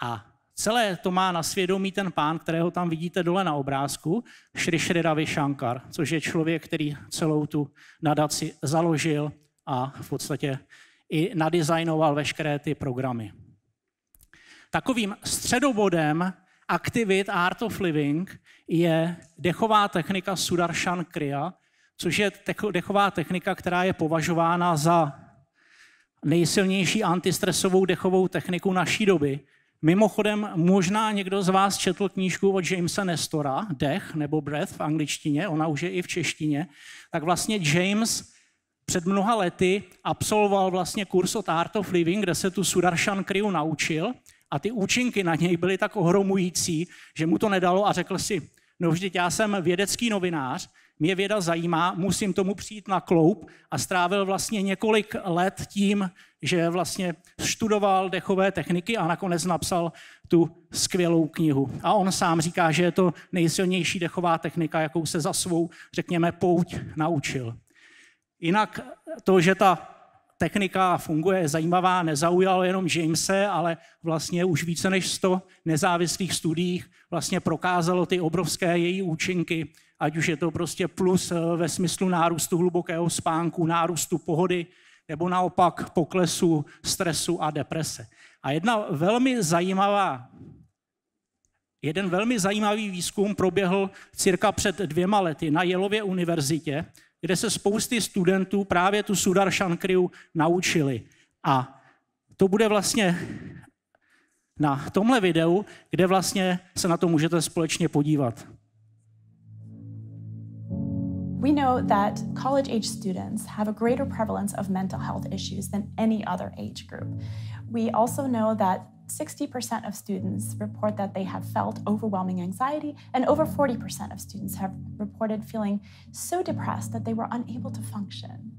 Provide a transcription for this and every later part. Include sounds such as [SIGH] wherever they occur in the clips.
A celé to má na svědomí ten pán, kterého tam vidíte dole na obrázku, Shri Shri Ravi Shankar, což je člověk, který celou tu nadaci založil a v podstatě i nadizajnoval veškeré ty programy. Takovým středobodem aktivit Art of Living je dechová technika Sudarshan Kriya, což je dechová technika, která je považována za nejsilnější antistresovou dechovou techniku naší doby. Mimochodem, možná někdo z vás četl knížku od Jamesa Nestora, Dech nebo Breath v angličtině, ona už je i v češtině, tak vlastně James před mnoha lety absolvoval vlastně kurz od Art of Living, kde se tu Sudarshan Kriyu naučil a ty účinky na něj byly tak ohromující, že mu to nedalo a řekl si, no vždyť já jsem vědecký novinář, mě věda zajímá, musím tomu přijít na kloup. A strávil vlastně několik let tím, že vlastně studoval dechové techniky a nakonec napsal tu skvělou knihu. A on sám říká, že je to nejsilnější dechová technika, jakou se za svou, řekněme, pouť naučil. Jinak to, že ta technika funguje, je zajímavá, nezaujalo jenom Jamese, ale vlastně už více než 100 nezávislých studiích vlastně prokázalo ty obrovské její účinky, ať už je to prostě plus eh, ve smyslu nárůstu hlubokého spánku, nárůstu pohody, nebo naopak poklesu stresu a deprese. A jedna velmi zajímavá Jeden velmi zajímavý výzkum proběhl cirka před dvěma lety na Jelově univerzitě, kde se spousty studentů právě tu Sudar Shankriu naučili. A to bude vlastně na tomhle videu, kde vlastně se na to můžete společně podívat. We know that college age students have a greater prevalence of mental health issues than any other age group. We also know that 60% of students report that they have felt overwhelming anxiety, and over 40% of students have reported feeling so depressed that they were unable to function.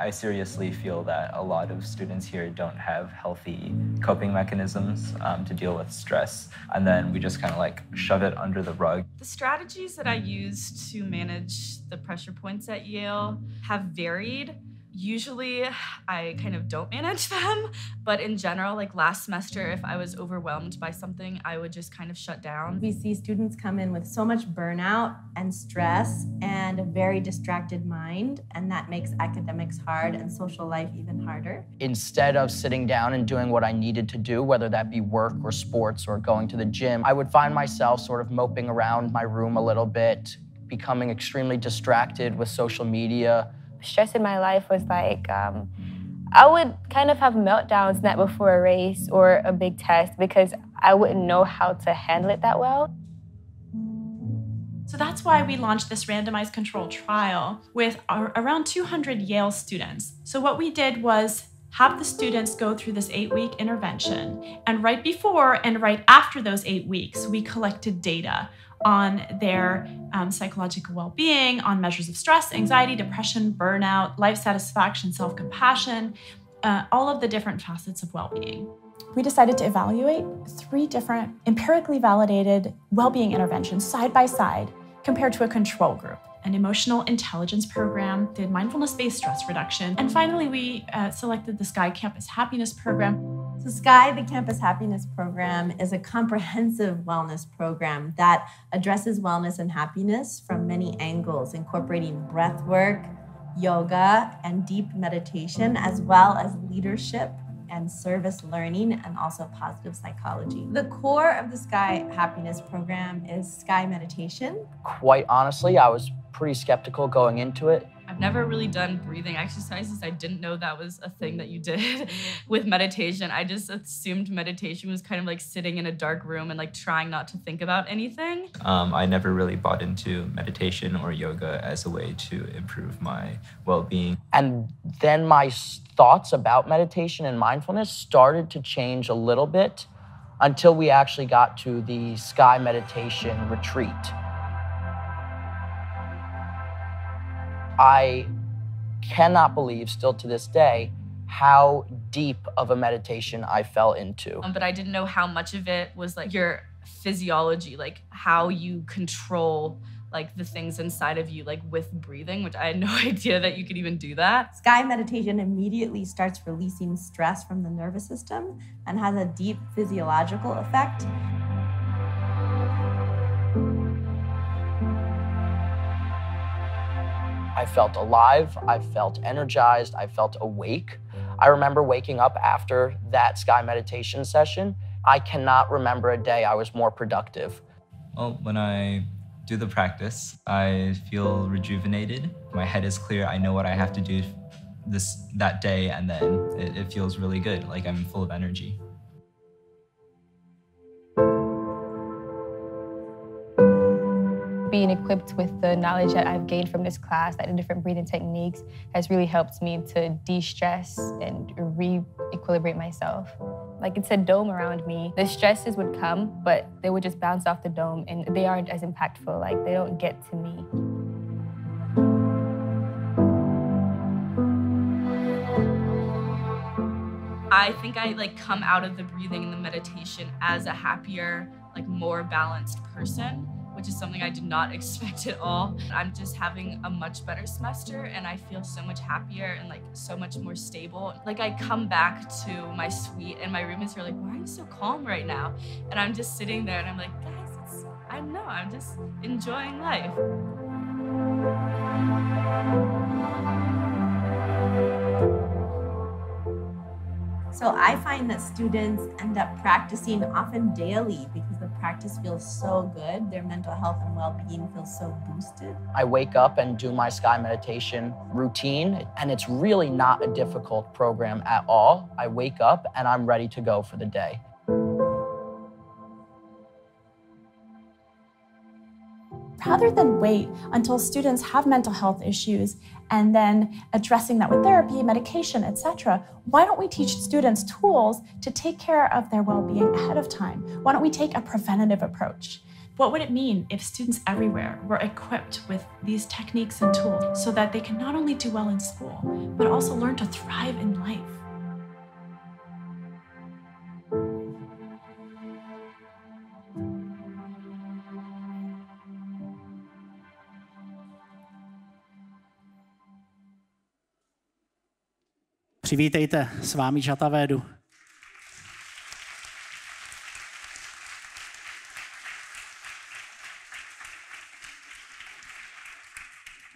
I seriously feel that a lot of students here don't have healthy coping mechanisms um, to deal with stress. And then we just kind of like shove it under the rug. The strategies that I used to manage the pressure points at Yale have varied. Usually I kind of don't manage [LAUGHS] them, but in general, like last semester, if I was overwhelmed by something, I would just kind of shut down. We see students come in with so much burnout and stress and a very distracted mind, and that makes academics hard and social life even harder. Instead of sitting down and doing what I needed to do, whether that be work or sports or going to the gym, I would find myself sort of moping around my room a little bit, becoming extremely distracted with social media stress in my life was like um, I would kind of have meltdowns not before a race or a big test because I wouldn't know how to handle it that well. So that's why we launched this randomized controlled trial with our, around 200 Yale students. So what we did was have the students go through this eight week intervention. And right before and right after those eight weeks, we collected data on their um, psychological well being, on measures of stress, anxiety, depression, burnout, life satisfaction, self compassion, uh, all of the different facets of well being. We decided to evaluate three different empirically validated well being interventions side by side compared to a control group an emotional intelligence program, did mindfulness based stress reduction, and finally, we uh, selected the Sky Campus Happiness Program. So, SKY, the Campus Happiness Program, is a comprehensive wellness program that addresses wellness and happiness from many angles, incorporating breath work, yoga, and deep meditation, as well as leadership and service learning and also positive psychology. The core of the Sky Happiness Program is Sky Meditation. Quite honestly, I was pretty skeptical going into it. I've never really done breathing exercises. I didn't know that was a thing that you did [LAUGHS] with meditation. I just assumed meditation was kind of like sitting in a dark room and like trying not to think about anything. Um, I never really bought into meditation or yoga as a way to improve my well being. And then my thoughts about meditation and mindfulness started to change a little bit until we actually got to the Sky Meditation Retreat. I cannot believe still to this day how deep of a meditation I fell into. Um, but I didn't know how much of it was like your physiology, like how you control like the things inside of you, like with breathing, which I had [LAUGHS] no idea that you could even do that. Sky meditation immediately starts releasing stress from the nervous system and has a deep physiological effect. I felt alive, I felt energized, I felt awake. I remember waking up after that sky meditation session. I cannot remember a day I was more productive. Well, when I do the practice, I feel rejuvenated. My head is clear. I know what I have to do this that day, and then it, it feels really good. Like I'm full of energy. Being equipped with the knowledge that I've gained from this class, like the different breathing techniques, has really helped me to de-stress and re-equilibrate myself. Like it's a dome around me. The stresses would come, but they would just bounce off the dome and they aren't as impactful. Like they don't get to me. I think I like come out of the breathing and the meditation as a happier, like more balanced person which is something I did not [LAUGHS] expect at all. I'm just having a much better semester and I feel so much happier and like so much more stable. Like I come back to my suite and my roommates are like, why are you so calm right now? And I'm just sitting there and I'm like, guys, it's, I know, I'm just enjoying life. So I find that students end up practicing often daily because the practice feels so good. Their mental health and well-being feels so boosted. I wake up and do my sky meditation routine, and it's really not a difficult program at all. I wake up and I'm ready to go for the day. Rather than wait until students have mental health issues and then addressing that with therapy, medication, etc., why don't we teach students tools to take care of their well-being ahead of time? Why don't we take a preventative approach? What would it mean if students everywhere were equipped with these techniques and tools so that they can not only do well in school, but also learn to thrive in life? Přivítejte s vámi Žatavédu.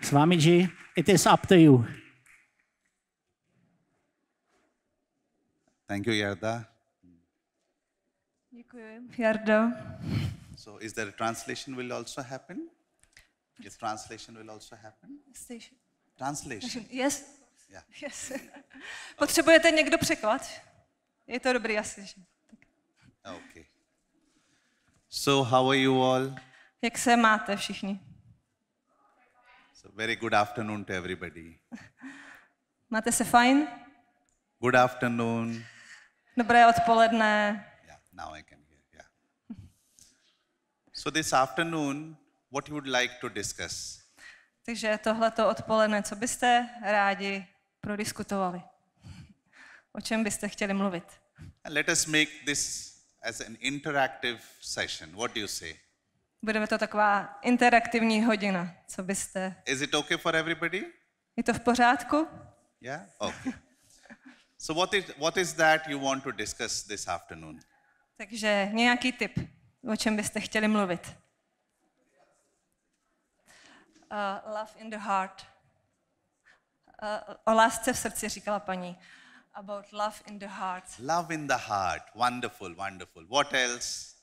S vámi G, it is up to you. Thank you, Yarda. Děkuji, Jardo. So is there a translation will also happen? Yes, translation will also happen? Station. Translation. Yes. Yeah. Yes. [LAUGHS] Potřebujete někdo překlad? Je to dobrý asi. Okay. So how are you all? Jak se máte všichni? So very good afternoon to everybody. [LAUGHS] Máte se fajn? Good afternoon. Dobré odpoledne. Yeah, now I can hear. Yeah. So this afternoon, what you would like to discuss? Takže tohleto odpoledne, co byste rádi prodiskutovali? O čem byste chtěli mluvit? Let us make this as an interactive session. What do you say? Budeme to taková interaktivní hodina. Co byste... Is it okay for everybody? Je to v pořádku? Yeah? Okay. so what is, what is that you want to discuss this afternoon? Takže nějaký tip, o čem byste chtěli mluvit? Uh, love in the heart. Uh, o lásce v srdci, říkala paní. About love in the heart. Love in the heart. Wonderful, wonderful. What else?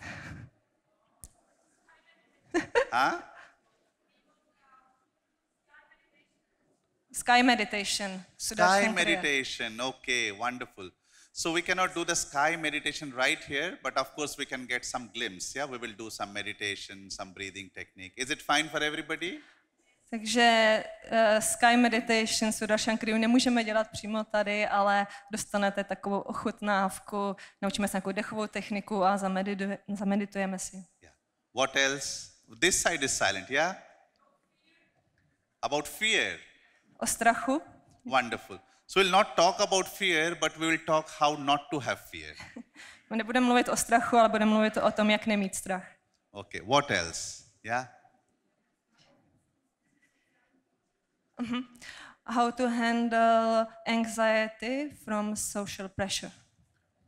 [LAUGHS] huh? Sky meditation. Sky meditation. Okay, wonderful. So we cannot do the sky meditation right here, but of course we can get some glimpse. Yeah, we will do some meditation, some breathing technique. Is it fine for everybody? Takže uh, Sky Meditation, Sudarshan Kriyu nemůžeme dělat přímo tady, ale dostanete takovou ochutnávku, naučíme se nějakou dechovou techniku a zamedituje, zameditujeme si. Yeah. What else? This side is silent, yeah? About fear. O strachu. Wonderful. So we'll not talk about fear, but we will talk how not to have fear. [LAUGHS] Nebudeme mluvit o strachu, ale budeme mluvit o tom, jak nemít strach. Okay, what else? Yeah? Mm-hmm. How to handle anxiety from social pressure.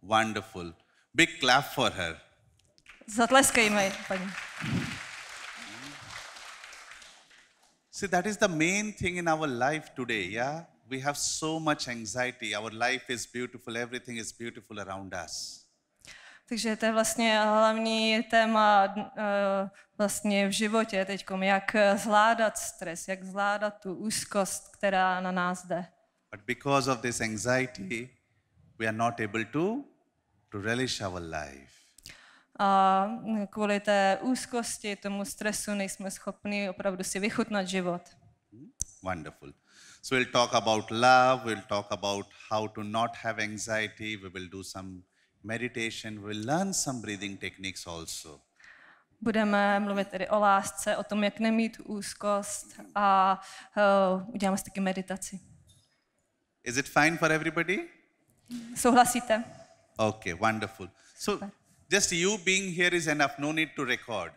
Wonderful. Big clap for her. See, that is the main thing in our life today, yeah? We have so much anxiety. Our life is beautiful, everything is beautiful around us. Takže to je vlastně hlavní téma eh, vlastně v životě teď, jak zvládat stres, jak zvládat tu úzkost, která na nás jde. But because of this anxiety, we are not able to, to relish our life. A kvůli té úzkosti, tomu stresu nejsme schopni opravdu si vychutnat život. Wonderful. So we'll talk about love, we'll talk about how to not have anxiety, we will do some meditation, we'll learn some breathing techniques also. Budeme mluvit tedy o lásce, o tom, jak nemít úzkost a uh, uděláme si taky meditaci. Is it fine for everybody? Souhlasíte? Okay, wonderful. So just you being here is enough, no need to record.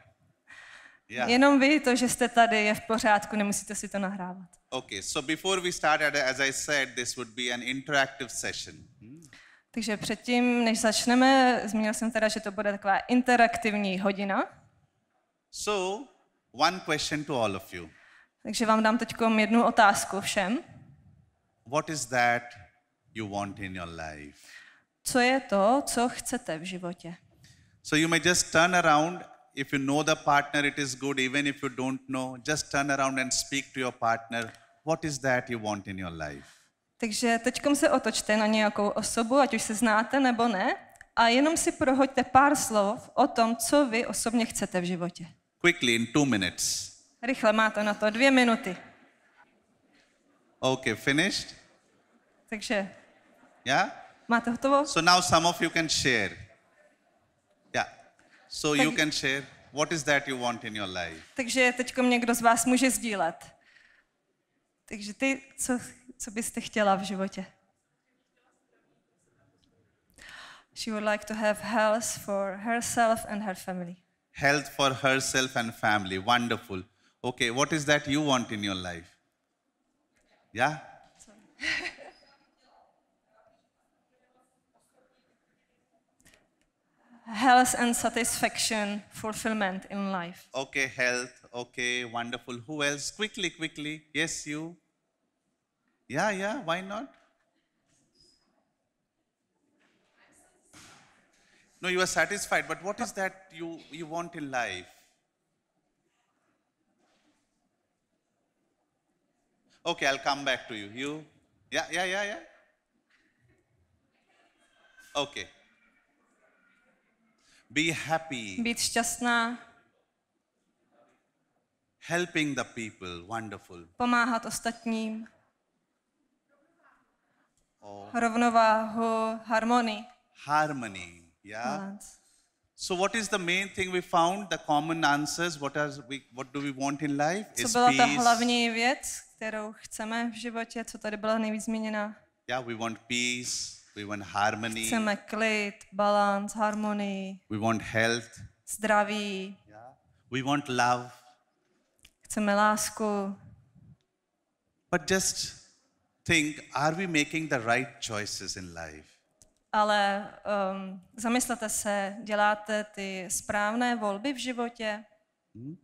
Yeah. Jenom vy, to, že jste tady, je v pořádku, nemusíte si to nahrávat. Okay, so before we start, as I said, this would be an interactive session. Hmm? Takže předtím, než začneme, zmínil jsem teda, že to bude taková interaktivní hodina. So, one question to all of you. Takže vám dám teď jednu otázku všem. What is that you want in your life? Co je to, co chcete v životě? So you may just turn around if you know the partner it is good even if you don't know just turn around and speak to your partner what is that you want in your life takže teď se otočte na nějakou osobu, ať už se znáte nebo ne, a jenom si prohoďte pár slov o tom, co vy osobně chcete v životě. Quickly, in two minutes. Rychle máte na to dvě minuty. Okay, finished? Takže. Yeah? Máte hotovo? So now some of you can share. Yeah. So tak, you can share. What is that you want in your life? Takže teď někdo z vás může sdílet. Takže ty, co co byste chtěla v životě? She would like to have health for herself and her family. Health for herself and family. Wonderful. Okay, what is that you want in your life? Yeah? health and satisfaction, fulfillment in life. Okay, health. Okay, wonderful. Who else? Quickly, quickly. Yes, you. Yeah, yeah, why not? No, you are satisfied, but what is that you, you want in life? Okay, I'll come back to you. You? Yeah, yeah, yeah, yeah. Okay. Be happy. Být šťastná. Helping the people. Wonderful. Pomáhat ostatním. Rovnováhu, harmonii. Harmony, yeah. Balance. So what is the main thing we found? The common answers. What are we? What do we want in life? Co byla ta hlavní věc, kterou chceme v životě? Co tady byla nejvíc zmíněna? Yeah, we want peace. We want harmony. Chceme klid, balance, harmonii. We want health. Zdraví. Yeah. We want love. Chceme lásku. But just think, are we making the right choices in life? Ale um, zamyslete se, děláte ty správné volby v životě? Hmm?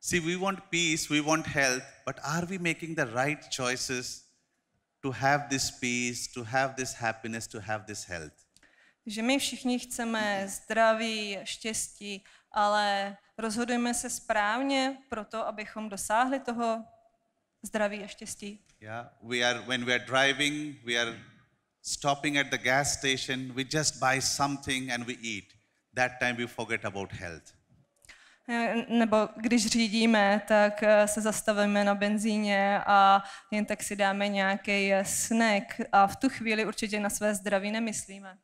See, we want peace, we want health, but are we making the right choices to have this peace, to have this happiness, to have this health? Že my všichni chceme zdraví, štěstí, ale rozhodujeme se správně pro to, abychom dosáhli toho zdraví a štěstí. Yeah, we are when we are driving, we are stopping at the gas station, we just buy something and we eat. That time we forget about health. Nebo když řídíme, tak eh, se zastavíme na benzíně a jen tak si dáme nějaký eh, snack a v tu chvíli určitě na své zdraví nemyslíme.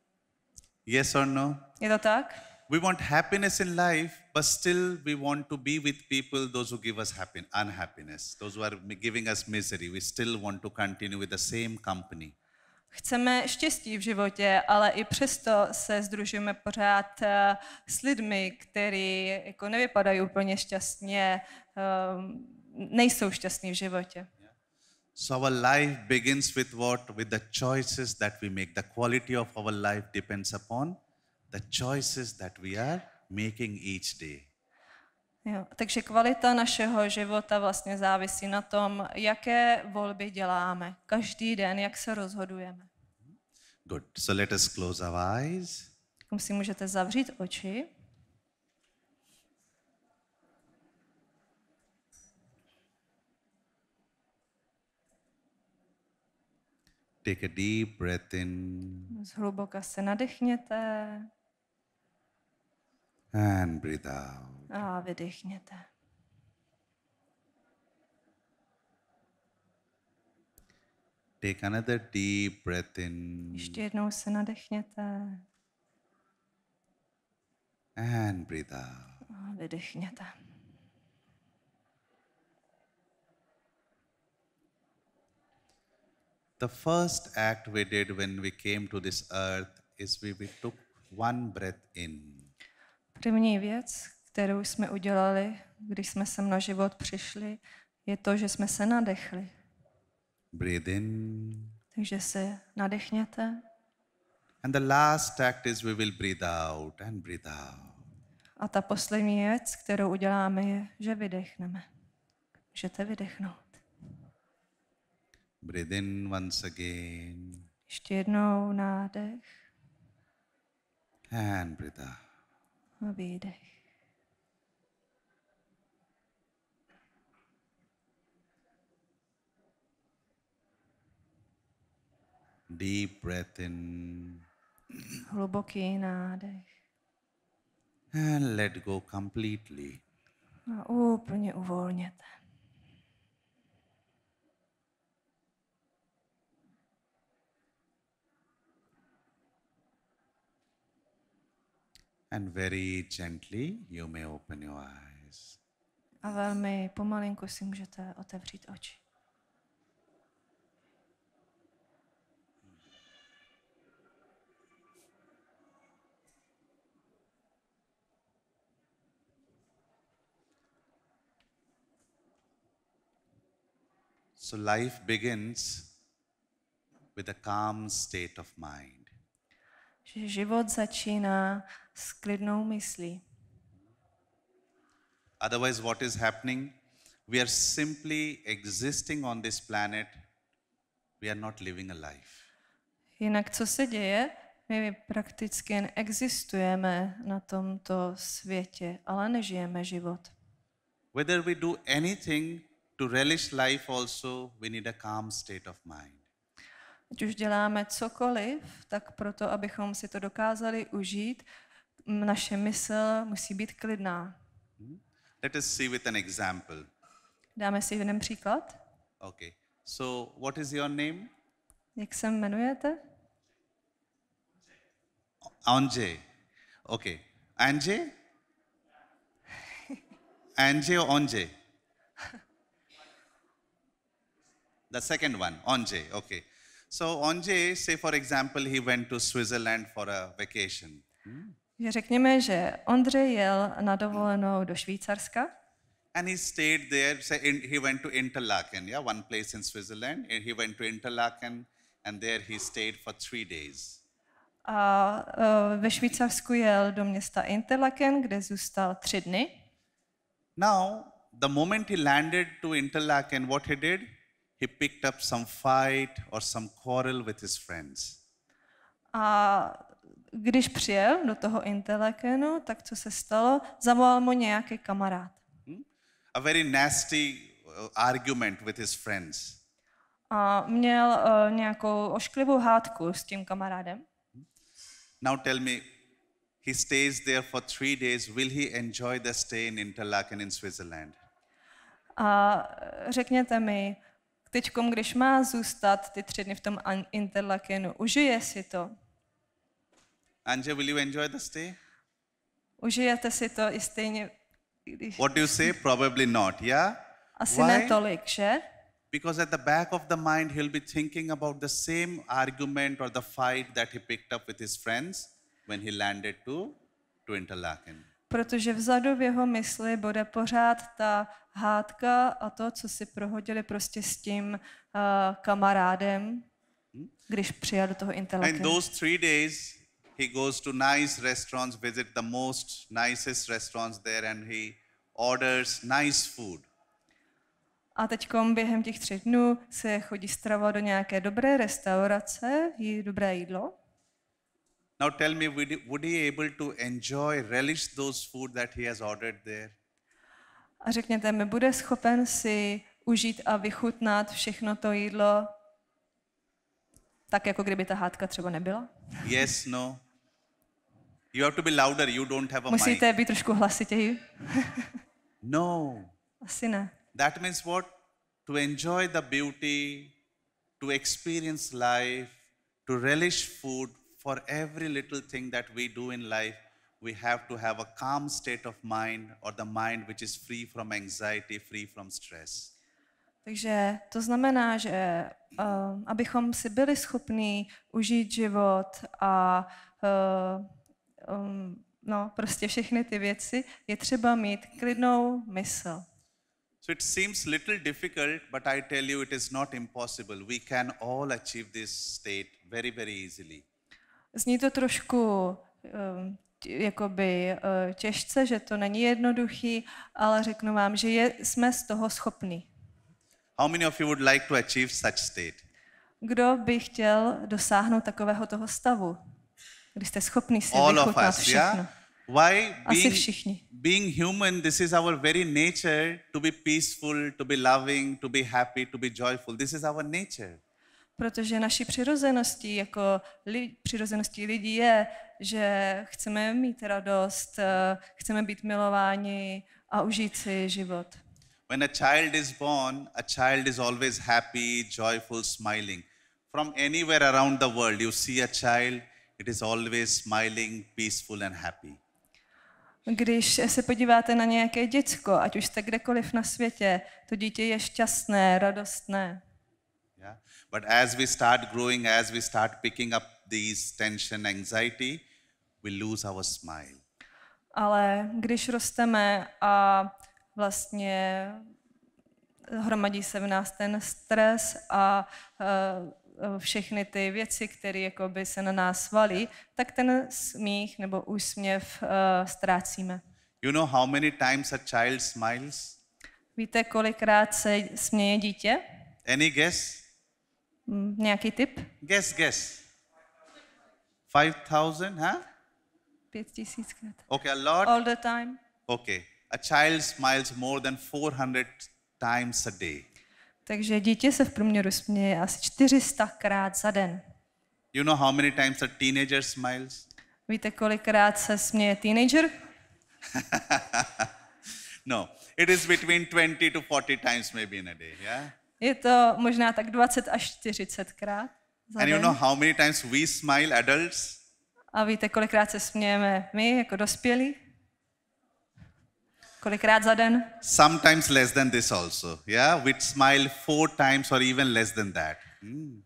Yes or no? Je to tak? We want happiness in life, but still we want to be with people, those who give us happiness, unhappiness, those who are giving us misery. We still want to continue with the same company. Chceme štěstí v životě, ale i přesto se združujeme pořád eh, s lidmi, kteří jako nevypadají úplně šťastně, eh, nejsou šťastní v životě. So our life begins with what? With the choices that we make. The quality of our life depends upon the choices that we are making each day. Jo, takže kvalita našeho života vlastně závisí na tom, jaké volby děláme každý den, jak se rozhodujeme. Good. So let us close our eyes. Tak si můžete zavřít oči. Take a deep breath in Zhluboka se nadechněte and breathe out. Ah, a vydechněte. Take another deep breath in Ještě jednou se nadechněte and breathe out. Ah, a vydechněte. The first act we did when we came to this earth is we, we took one breath in. První věc, kterou jsme udělali, když jsme sem na život přišli, je to, že jsme se nadechli. Breathe in. Takže se nadechněte And the last act is we will breathe out and breathe out. a ta poslední věc, kterou uděláme, je, že vydechneme. Můžete vydechnout. Breathe in once again Ještě jednou nádech and breathe out. A výdech. Deep breath in Hluboký nádech and let go completely. a úplně uvolněte. And very gently, you may open your eyes. A velmi pomalinku si můžete otevřít oči. So life begins with a calm state of mind. Že život začíná s klidnou myslí. Otherwise, what is happening? We are simply existing on this planet. We are not living a life. Jinak co se děje? My prakticky jen existujeme na tomto světě, ale nežijeme život. Whether we do anything to relish life, also, we need a calm state of mind. Ať už děláme cokoliv, tak proto, abychom si to dokázali užít, naše mysl musí být klidná. Let us see with an example. Dáme si jeden příklad. Okay. So, what is your name? Jak se jmenujete? Anje. Okay. Anje? [LAUGHS] Anje or Onje? The second one, Onje. Okay. So Onje, say for example, he went to Switzerland for a vacation. Že řekněme, že Ondřej jel na dovolenou do Švýcarska And he stayed there. In, he went to Interlaken, yeah, one place in Switzerland. And he went to Interlaken, and there he stayed for three days. a eh, ve Švýcarsku jel do města Interlaken, kde zůstal tři dny. Now, the moment he landed to Interlaken, what he did? He picked up some fight or some quarrel with his friends. A když přijel do toho Interlakenu, tak co se stalo? Zavolal mu nějaký kamarád. A very nasty uh, argument with his friends. A měl uh, nějakou ošklivou hádku s tím kamarádem. Now tell me, he stays there for three days. Will he enjoy the stay in Interlaken in Switzerland? A řekněte mi, teď, když má zůstat ty tři dny v tom Interlakenu, užije si to? Anja, will you enjoy the stay? Užijete si to i stejně, když What do you say? Probably not, yeah? asi Why? ne tolik, že? Because at the back of the mind, he'll be thinking about the same argument or the fight that he picked up with his friends when he landed to, to Interlaken. Protože vzadu v jeho mysli bude pořád ta hádka a to, co si prohodili prostě s tím uh, kamarádem, když přijel do toho And Interlakenu. those three days, he goes to nice restaurants, visit the most nicest restaurants there, and he orders nice food. A teď během těch třech dnů se chodí stravovat do nějaké dobré restaurace, jí dobré jídlo. Now tell me, would he, would he able to enjoy, relish those food that he has ordered there? A řekněte mi, bude schopen si užít a vychutnat všechno to jídlo, tak jako kdyby ta hádka třeba nebyla? Yes, no. You have to be louder. You don't have a mic. Musíte být trošku hlasitěji? [LAUGHS] No. Asi ne. That means what? To enjoy the beauty, to experience life, to relish food for every little thing that we do in life, we have to have a calm state of mind or the mind which is free from anxiety, free from stress. Takže to znamená, že uh, abychom si byli schopní užít život a uh, um, no, prostě všechny ty věci, je třeba mít klidnou mysl. So it seems little difficult, but I tell you it is not impossible. We can all achieve this state very, very easily. Zní to trošku um, jakoby uh, těžce, že to není jednoduchý, ale řeknu vám, že je, jsme z toho schopní. How many of you would like to achieve such state? Kdo by chtěl dosáhnout takového toho stavu, kdy jste schopni si All of us, všechno? yeah? Why Asi being, všichni. being human, this is our very nature to be peaceful, to be loving, to be happy, to be joyful. This is our nature. Protože naší přirozeností jako li, přirozeností lidí je, že chceme mít radost, eh, chceme být milováni a užít si život. When a child is born, a child is always happy, joyful, smiling. From anywhere around the world, you see a child, it is always smiling, peaceful, and happy. Když se podíváte na nějaké děcko, ať už jste kdekoliv na světě, to dítě je šťastné, radostné. Yeah? But as we start growing, as we start picking up these tension, anxiety, we lose our smile. Ale když rosteme a vlastně hromadí se v nás ten stres a eh, všechny ty věci, které jakoby se na nás valí, tak ten smích nebo úsměv eh, ztrácíme. You know how many times a child smiles? Víte, kolikrát se směje dítě? Any guess? Mm, Nějaký tip? Guess, guess. 5,000, huh? Pět tisíckrát. Okay, a lot? All the time? Okay. A child smiles more than 400 times a day. Takže dítě se v průměru směje asi 400 krát za den. You know how many times a teenager smiles? Víte, kolikrát se směje teenager? [LAUGHS] No, it is between 20 to 40 times maybe in a day, yeah? Je to možná tak 20 až 40 krát za And you den. know how many times we smile, adults? A víte, kolikrát se smějeme my jako dospělí? Kolikrát za den? Sometimes less than this also, yeah? We smile four times or even less than that. Hmm.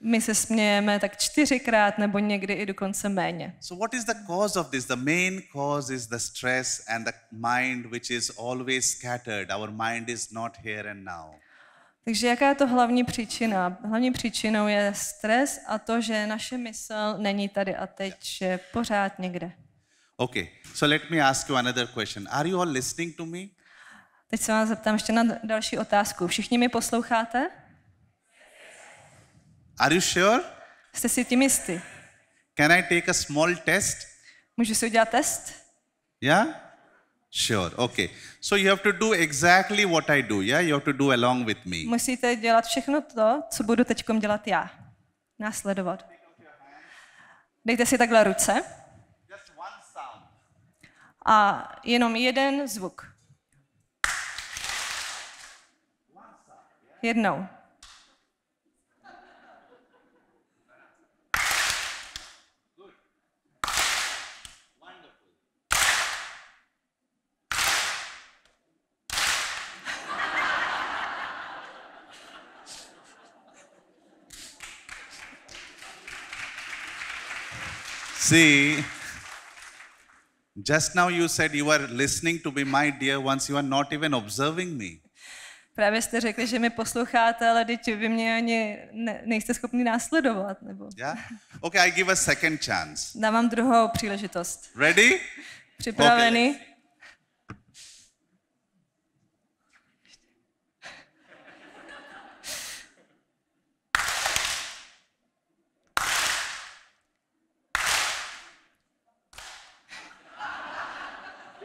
My se smějeme tak čtyřikrát nebo někdy i dokonce méně. So, what is the cause of this? The main cause is the stress and the mind, which is always scattered. Our mind is not here and now. Takže jaká je to hlavní příčina? Hlavní příčinou je stres a to, že naše mysl není tady a teď, že je pořád někde. Okay, so let me ask you another question. Are you all listening to me? Teď se vás zeptám ještě na další otázku. Všichni mi posloucháte? Are you sure? Jste si tím jistý? Can I take a small test? Můžu si udělat test? Yeah? Sure. Okay. So you have to do exactly what I do. Yeah? You have to do along with me. Musíte dělat všechno to, co budu teď dělat já. Následovat. Dejte si takhle ruce a jenom jeden zvuk. Jednou. See, just now you said you are listening to me, my dear ones, you are not even observing me. Právě jste řekli, že mi posloucháte, ale teď vy mě ani ne, nejste schopni následovat. Nebo... Yeah? Okay, I give a second chance. Dávám druhou příležitost. Ready? Připravený? Okay.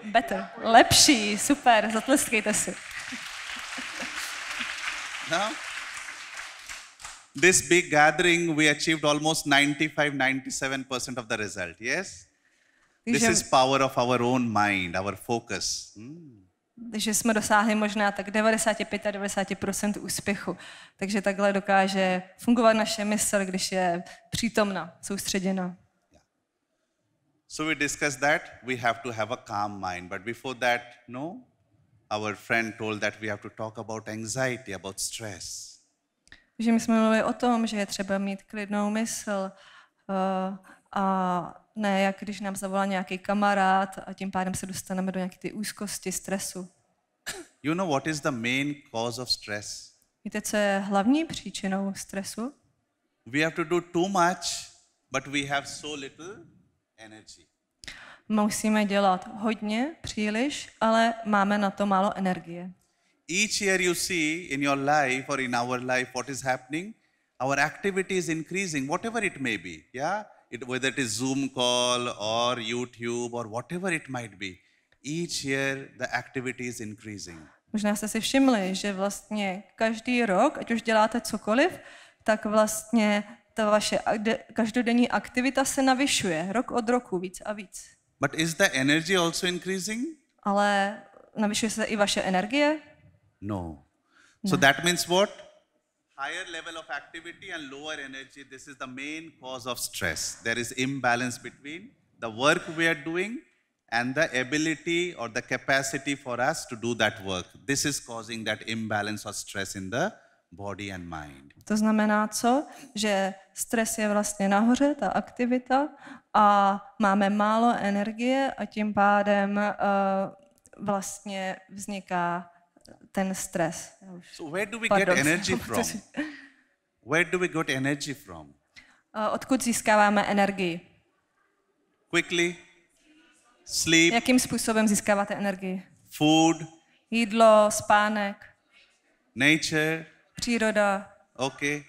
Better. Lepší, super, zatleskejte si. No? This big gathering, we achieved almost 95-97% of the result, yes? This Takže, is power of our own mind, our focus. Hmm. takže jsme dosáhli možná tak 95 a 90% úspěchu. Takže takhle dokáže fungovat naše mysl, když je přítomna, soustředěna. So we discussed that we have to have a calm mind. But before that, no, our friend told that we have to talk about anxiety, about stress. Takže my jsme mluvili o tom, že je třeba mít klidnou mysl uh, a ne, jak když nám zavolá nějaký kamarád a tím pádem se dostaneme do nějaké ty úzkosti, stresu. You know what is the main cause of stress? Víte, co je hlavní příčinou stresu? We have to do too much, but we have so little. Musíme dělat hodně, příliš, ale máme na to málo energie. Each year you see in your life or in our life what is happening, our activity is increasing, whatever it may be. Yeah? It, whether it is Zoom call or YouTube or whatever it might be. Each year the activity is increasing. Možná jste si všimli, že vlastně každý rok, ať už děláte cokoliv, tak vlastně ta vaše každodenní aktivita se navyšuje rok od roku víc a víc. But is the energy also increasing? Ale navyšuje se i vaše energie? No. So that means what? Higher level of activity and lower energy. This is the main cause of stress. There is imbalance between the work we are doing and the ability or the capacity for us to do that work. This is causing that imbalance or stress in the body and mind. To znamená co? Že stres je vlastně nahoře, ta aktivita, a máme málo energie a tím pádem uh, vlastně vzniká ten stres. So where do we Pardon. get energy [LAUGHS] from? Where do we get energy from? Uh, odkud získáváme energii? Quickly. Sleep. Jakým způsobem získáváte energii? Food. Jídlo, spánek. Nature. Příroda. Okay.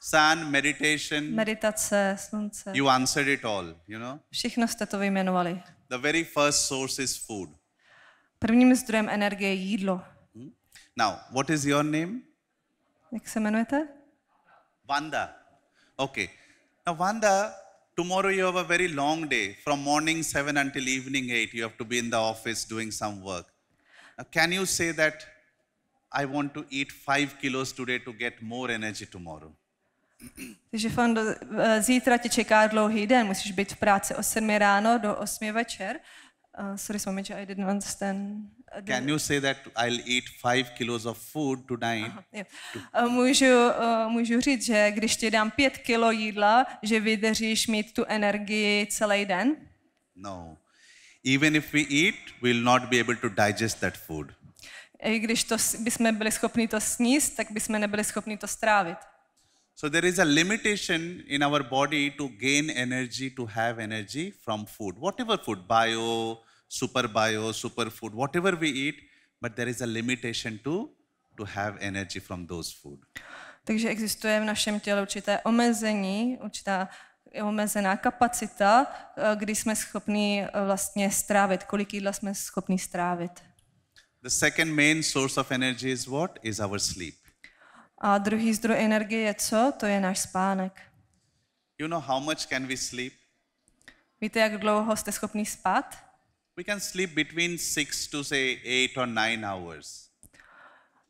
Sun, meditation. Meditace, slunce. You answered it all, you know? Všechno jste to vyjmenovali. The very first source is food. Prvním zdrojem energie je jídlo. Hmm? Now, what is your name? Jak se jmenujete? Vanda. Okay. Now, Vanda, tomorrow you have a very long day. From morning 7 until evening 8, you have to be in the office doing some work. Now, can you say that I want to eat 5 kilos today to get more energy tomorrow? Takže Fando, eh, zítra tě čeká dlouhý den, musíš být v práci od 7 ráno do 8 večer. Uh, sorry, Swamiji, I didn't understand. Can you say that I'll eat 5 kilos of food tonight? Aha, jo. Uh, můžu, uh, můžu říct, že když ti dám 5 kilo jídla, že vydržíš mít tu energii celý den? No. Even if we eat, we'll not be able to digest that food. I když to bychom byli schopni to sníst, tak bychom nebyli schopni to strávit. So there is a limitation in our body to gain energy, to have energy from food. Whatever food, bio, super bio, super food, whatever we eat, but there is a limitation to, to have energy from those food. Takže existuje v našem těle určité omezení, určitá omezená kapacita, eh, kdy jsme schopni eh, vlastně strávit, kolik jídla jsme schopni strávit. The second main source of energy is what? Is our sleep. A druhý zdroj energie je co? To je náš spánek. You know how much can we sleep? Víte, jak dlouho jste schopni spát? We can sleep between six to say eight or nine hours.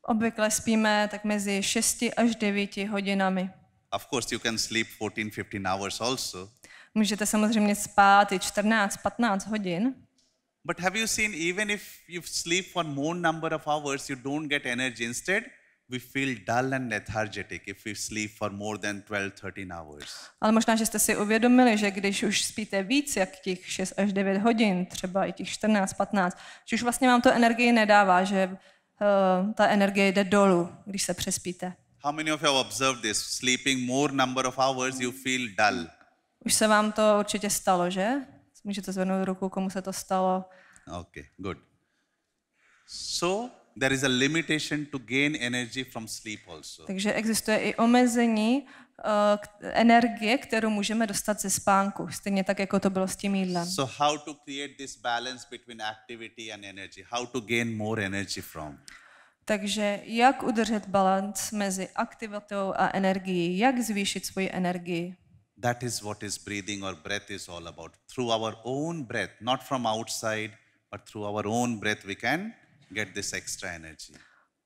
Obvykle spíme tak mezi 6 až 9 hodinami. Of course, you can sleep 14, 15 hours also. Můžete samozřejmě spát i 14, 15 hodin. But have you seen even if you sleep for more number of hours, you don't get energy. Instead, we feel dull and lethargic if we sleep for more than 12, 13 hours. Ale možná, že jste si uvědomili, že když už spíte víc jak těch 6 až 9 hodin, třeba i těch 14, 15, že už vlastně vám to energii nedává, že uh, ta energie jde dolů, když se přespíte. How many of you have observed this? Sleeping more number of hours, you feel dull. Už se vám to určitě stalo, že? Můžete zvednout ruku, komu se to stalo. Okay, good. So there is a limitation to gain energy from sleep also. Takže existuje i omezení uh, energie, kterou můžeme dostat ze spánku, stejně tak, jako to bylo s tím jídlem. So how to create this balance between activity and energy? How to gain more energy from? Takže jak udržet balans mezi aktivitou a energií, jak zvýšit svoji energii. That is what is breathing or breath is all about. Through our own breath, not from outside, but through our own breath, we can get this extra energy.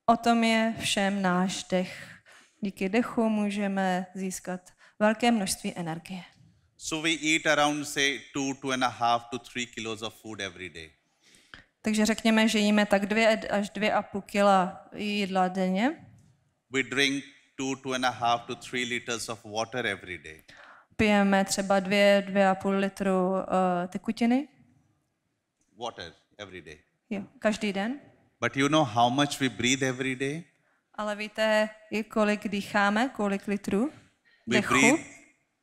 O tom je všem náš dech. Díky dechu můžeme získat velké množství energie. So we eat around, say, two, two and a half to three kilos of food every day. Takže řekněme, že jíme tak dvě až dvě a půl kila jídla denně. We drink two, two and a half to three liters of water every day. Pijeme třeba dvě, dvě a půl litru uh, tekutiny Water every day. jo, každý den. But you know how much we breathe every day? Ale víte, kolik dýcháme, kolik litrů We dechu? breathe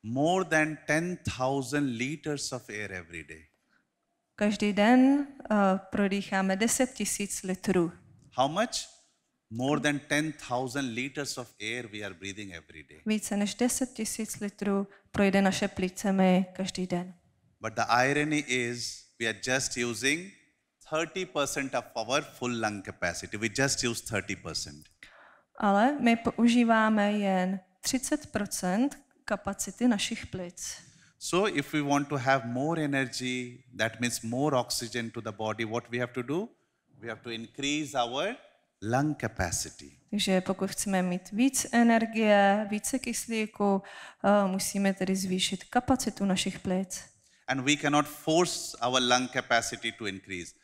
more than 10,000 liters of air every day. Každý den uh, prodýcháme 10 tisíc litrů. How much? More than 10,000 liters of air we are breathing every day. Více než 10 tisíc litrů projde naše plícemi každý den. But the irony is we are just using 30% of our full lung capacity. We just use 30%. Ale my používáme jen 30 kapacity našich plic. So if we want to have more energy, that means more oxygen to the body, what we have to do? We have to increase our lung capacity. Takže pokud chceme mít víc energie, více kyslíku, uh, musíme tedy zvýšit kapacitu našich plic. And we cannot force our lung capacity to increase.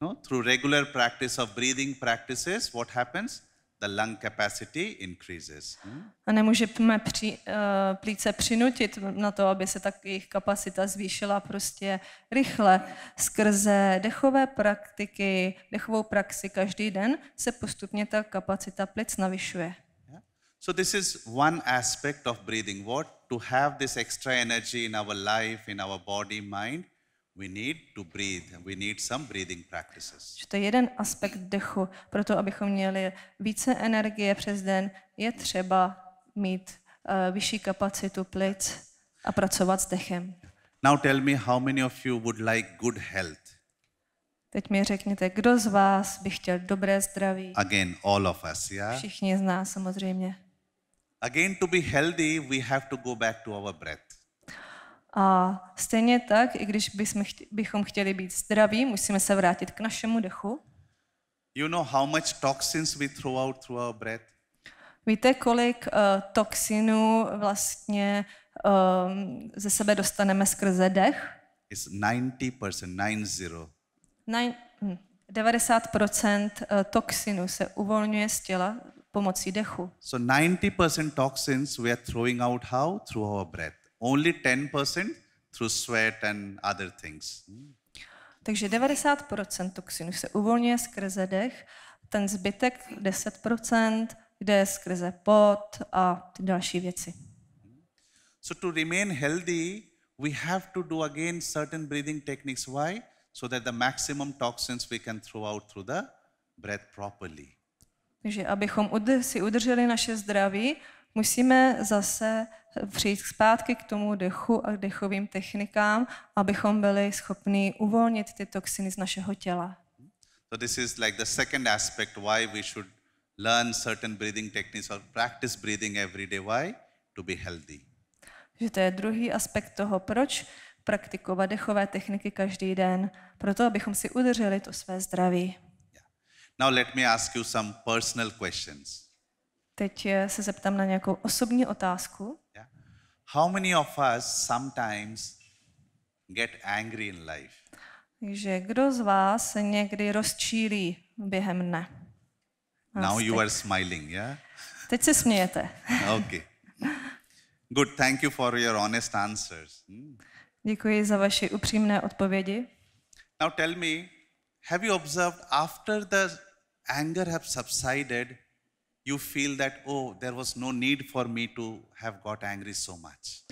No? Through regular practice of breathing practices, what happens? The lung capacity increases. Hmm? A nemůžeme při, uh, plíce přinutit na to, aby se tak jejich kapacita zvýšila prostě rychle. Skrze dechové praktiky, dechovou praxi každý den se postupně ta kapacita plic navyšuje. Yeah? So this is one aspect of breathing. What? To have this extra energy in our life, in our body, mind, we need to breathe. We need some breathing practices. To je jeden aspekt dechu. Proto, abychom měli více energie přes den, je třeba mít uh, vyšší kapacitu plic a pracovat s dechem. Now tell me how many of you would like good health? Teď mi řekněte, kdo z vás by chtěl dobré zdraví? Again, all of us, yeah? Všichni z nás samozřejmě. Again, to be healthy, we have to go back to our breath. A stejně tak, i když bychom chtě, bychom chtěli být zdraví, musíme se vrátit k našemu dechu. You know how much toxins we throw out through our breath? Víte, kolik uh, toxinů vlastně um, ze sebe dostaneme skrze dech? It's 90%, 90. Nine, hm, 90% eh, toxinů se uvolňuje z těla pomocí dechu. So 90% toxins we are throwing out how? Through our breath. Only 10% through sweat and other things. Takže 90% toxinů se uvolňuje skrze dech, ten zbytek 10% jde skrze pot a ty další věci. So to remain healthy, we have to do again certain breathing techniques. Why? So that the maximum toxins we can throw out through the breath properly. Takže abychom si udrželi naše zdraví, musíme zase přijít zpátky k tomu dechu a k dechovým technikám, abychom byli schopni uvolnit ty toxiny z našeho těla. So this is like the second aspect why we should learn certain breathing techniques or practice breathing every day. Why? To be healthy. Že to je druhý aspekt toho, proč praktikovat dechové techniky každý den, proto abychom si udrželi to své zdraví. Now let me ask you some personal questions. Teď eh, se zeptám na nějakou osobní otázku. Yeah? How many of us sometimes get angry in life? Takže kdo z vás se někdy rozčílí během dne? Now you are smiling, yeah? Teď se smějete. [LAUGHS] Okay. Good. Thank you for your honest answers. Hmm. Děkuji za vaše upřímné odpovědi. Now tell me, have you observed after the anger have subsided, you feel that, oh, there was no need for me to have got angry so much?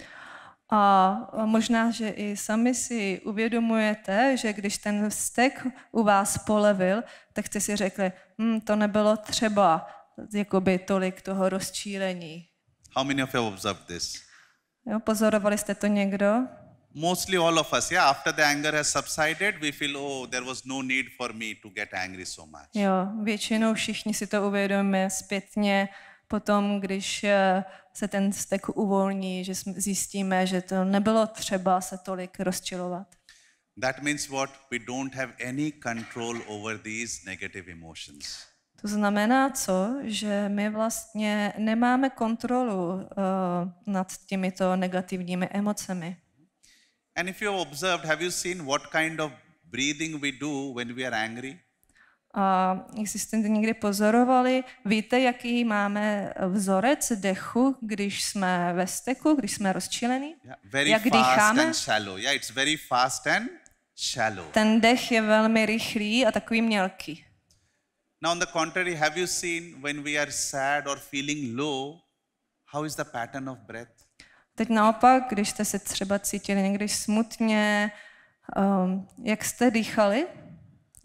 A možná, že i sami si uvědomujete, že když ten vztek u vás polevil, tak jste si řekli, hm, to nebylo třeba jakoby tolik toho rozčílení. How many of you observed this? Jo, pozorovali jste to někdo? Mostly all of us, yeah. After the anger has subsided, we feel, oh, there was no need for me to get angry so much. Jo, většinou všichni si to uvědomíme zpětně, potom, když eh, se ten vztek uvolní, že zjistíme, že to nebylo třeba se tolik rozčilovat. That means what? We don't have any control over these negative emotions. To znamená co? Že my vlastně nemáme kontrolu uh, nad těmito negativními emocemi. And if you have observed, have you seen what kind of breathing we do when we are angry? A jestli jste to někdy pozorovali, víte, jaký máme vzorec dechu, když jsme ve steku, když jsme rozčilení? Yeah, very Jak fast dýcháme? and shallow. Yeah, it's very fast and shallow. Ten dech je velmi rychlý a takový mělký. Now, on the contrary, have you seen when we are sad or feeling low, how is the pattern of breath? Teď naopak, když jste se třeba cítili někdy smutně, um, jak jste dýchali?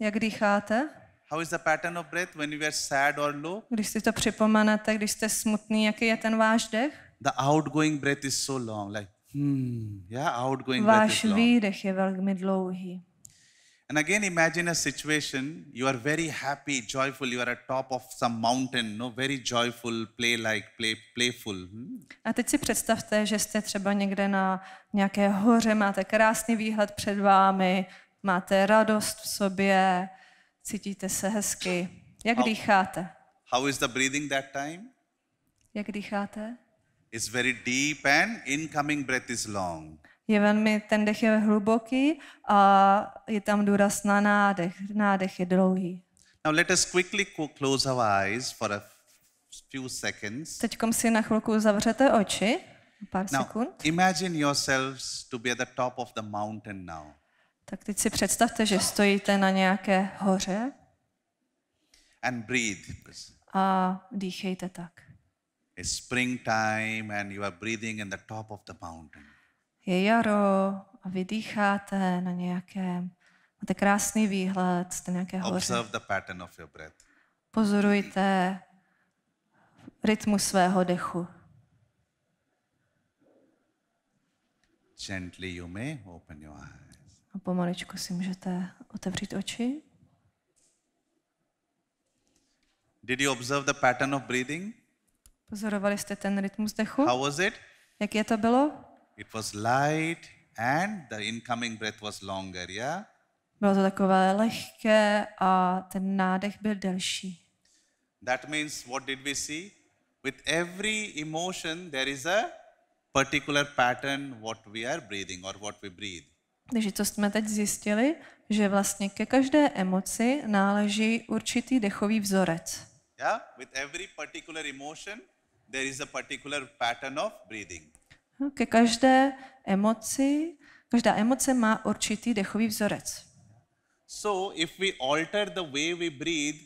Jak dýcháte? How is the pattern of breath when we are sad or low? Když si to připomenete, když jste smutný, jaký je ten váš dech? The outgoing breath is so long, like, hmm, yeah, outgoing breath is Váš long. výdech je velmi dlouhý. And again, imagine a situation, you are very happy, joyful, you are at top of some mountain, no, very joyful, play like, play, playful. hmm? A teď si představte, že jste třeba někde na nějaké hoře, máte krásný výhled před vámi, máte radost v sobě, cítíte se hezky. Jak How- dýcháte? How is the breathing that time? Jak dýcháte? It's very deep and incoming breath is long. Je velmi, ten dech je hluboký a je tam důraz na nádech. Nádech je dlouhý. Now let us quickly close our eyes for a few seconds. Teď si na chvilku zavřete oči, pár Now, sekund. imagine yourselves to be at the top of the mountain now. Tak teď si představte, že stojíte na nějaké hoře and breathe. a dýchejte tak. It's springtime and you are breathing in the top of the mountain. Je jaro a vy dýcháte na nějakém, máte krásný výhled, jste nějaké hoře. Observe the pattern of your breath. Pozorujte rytmu svého dechu. Gently you may open your eyes. A pomaličku si můžete otevřít oči. Did you observe the pattern of breathing? Pozorovali jste ten rytmus dechu? How was it? Jak je to bylo? It was light and the incoming breath was longer, yeah? Bylo to takové lehké a ten nádech byl delší. That means what did we see? With every emotion, there is a particular pattern what we are breathing or what we breathe. Takže to jsme teď zjistili, že vlastně ke každé emoci náleží určitý dechový vzorec. Yeah? With every particular emotion, there is a particular pattern of breathing. No, Ke každé emoci, každá emoce má určitý dechový vzorec. So, if we alter the way we breathe,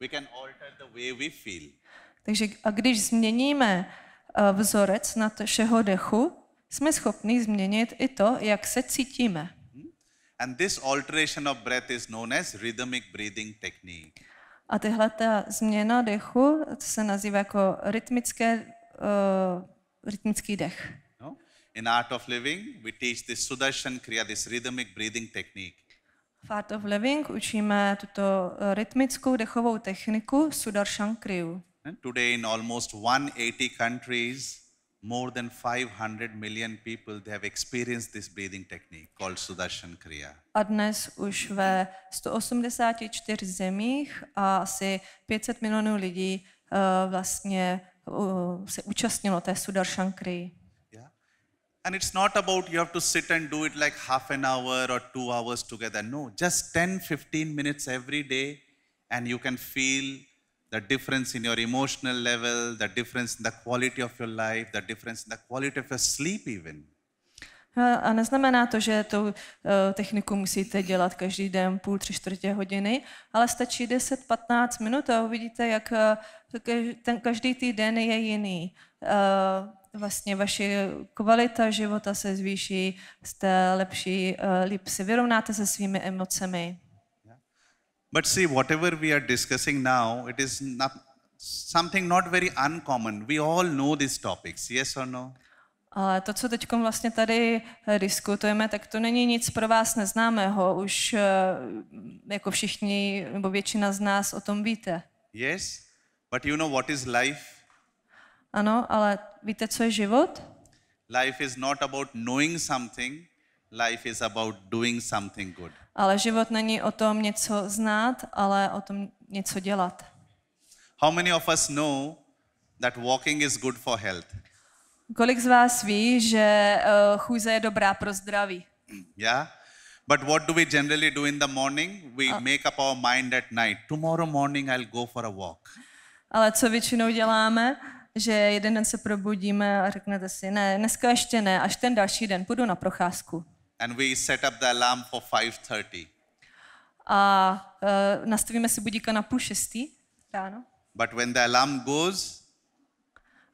we can alter the way we feel. Takže a když změníme eh, vzorec našeho dechu, jsme schopni změnit i to, jak se cítíme. And this alteration of breath is known as rhythmic breathing technique. A tyhle ta změna dechu se nazývá jako rytmické, uh, rytmický dech. No? In Art of Living, we teach this Sudarshan Kriya, this rhythmic breathing technique. V Art of Living učíme tuto eh, rytmickou dechovou techniku Sudarshan Kriyu. And today, in almost 180 countries, more than 500 million people they have experienced this breathing technique called Sudarshan Kriya. A dnes už ve 184 zemích a asi 500 milionů lidí uh, vlastně se účastnilo té. Yeah? And it's not about you have to sit and do it like half an hour or two hours together. No, just 10, 15 minutes every day, and you can feel the difference in your emotional level, the difference in the quality of your life, the difference in the quality of your sleep, even. A neznamená to, že tu uh, techniku musíte dělat každý den půl, tři čtvrtě hodiny, ale stačí 10-15 minut a uvidíte, jak kaž- ten každý týden je jiný. Uh, vlastně vaše kvalita života se zvýší, jste lepší, líp si vyrovnáte se svými emocemi. But see, whatever we are discussing now, it is not, something not very uncommon. We all know these topics, yes or no? Ale to, co teď vlastně tady eh, diskutujeme, tak to není nic pro vás neznámého. Už eh, jako všichni, nebo většina z nás o tom víte. Yes? But you know what is life? Ano, ale víte, co je život? Life is not about knowing something, life is about doing something good. Ale život není o tom něco znát, ale o tom něco dělat. How many of us know that walking is good for health? Kolik z vás ví, že uh, chůze je dobrá pro zdraví? Yeah? But what do we generally do in the morning? We make up our mind at night. Tomorrow morning I'll go for a walk. Ale co většinou děláme, že jeden den se probudíme a řeknete si, ne, dneska ještě ne, až ten další den půjdu na procházku. And we set up the alarm for 5:30. A uh, nastavíme si budíka na půl šestý ráno. But when the alarm goes,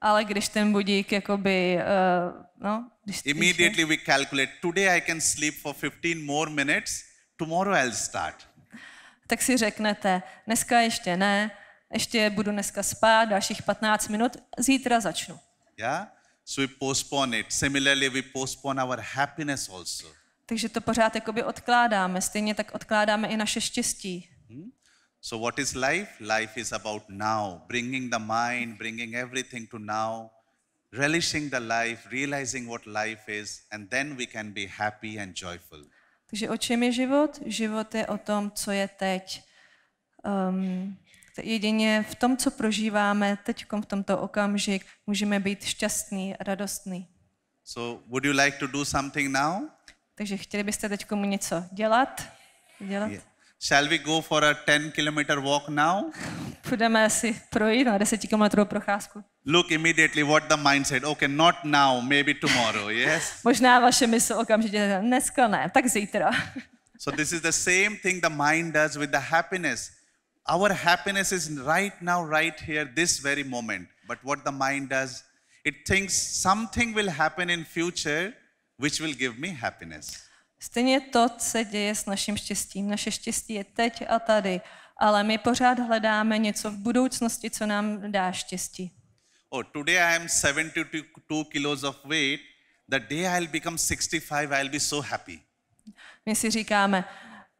Ale když ten budík jakoby, uh, no, když immediately we calculate today I can sleep for 15 more minutes, tomorrow I'll start. tak si řeknete, dneska ještě ne, ještě budu dneska spát, dalších 15 minut, zítra začnu. Yeah? So we postpone it. Similarly, we postpone our happiness also. Takže to pořád jakoby odkládáme, stejně tak odkládáme i naše štěstí. So what is life? Life is about now, bringing the mind, bringing everything to now, relishing the life, realizing what life is, and then we can be happy and joyful. Takže o čem je život? Život je o tom, co je teď. Um, jedině v tom, co prožíváme teď, v tomto okamžik, můžeme být šťastní, radostní. So would you like to do something now? Takže chtěli byste teď komu něco dělat? dělat? Yeah. Shall we go for a 10 kilometer walk now? Půjdeme si projít na 10 kilometrovou procházku. Look immediately what the mind said. Okay, not now, maybe tomorrow. [LAUGHS] Yes? Možná vaše mysl okamžitě, dneska ne, tak zítra. So this is the same thing the mind does with the happiness. Our happiness is right now, right here, this very moment. But what the mind does, it thinks something will happen in future which will give me happiness. Stejně to se děje s naším štěstím. Naše štěstí je teď a tady, ale my pořád hledáme něco v budoucnosti, co nám dá štěstí. Oh, today I am 72 kilos of weight. The day I'll become 65, I'll be so happy. My si říkáme,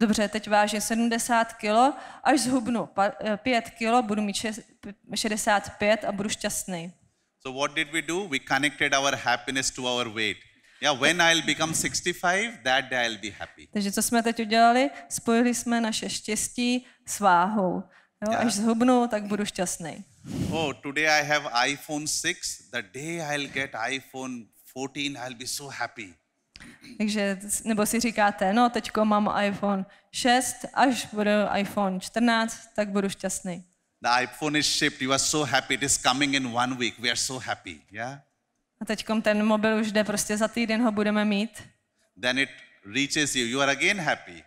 dobře, teď vážím 70 kilo, až zhubnu 5 kilo, budu mít šes- 65 a budu šťastný. So what did we do? We connected our happiness to our weight. Yeah, when I'll become 65, that day I'll be happy. Takže co jsme teď udělali? Spojili jsme naše štěstí s váhou. Jo, až zhubnu, tak budu šťastný. Oh, today I have iPhone 6. The day I'll get iPhone 14, I'll be so happy. Takže, nebo si říkáte, no teďko mám iPhone 6, až bude iPhone 14, tak budu šťastný. The iPhone is shipped. You are so happy. It is coming in one week. We are so happy. Yeah. A teďkom ten mobil už jde, prostě za týden ho budeme mít. Then it reaches you. You are again happy.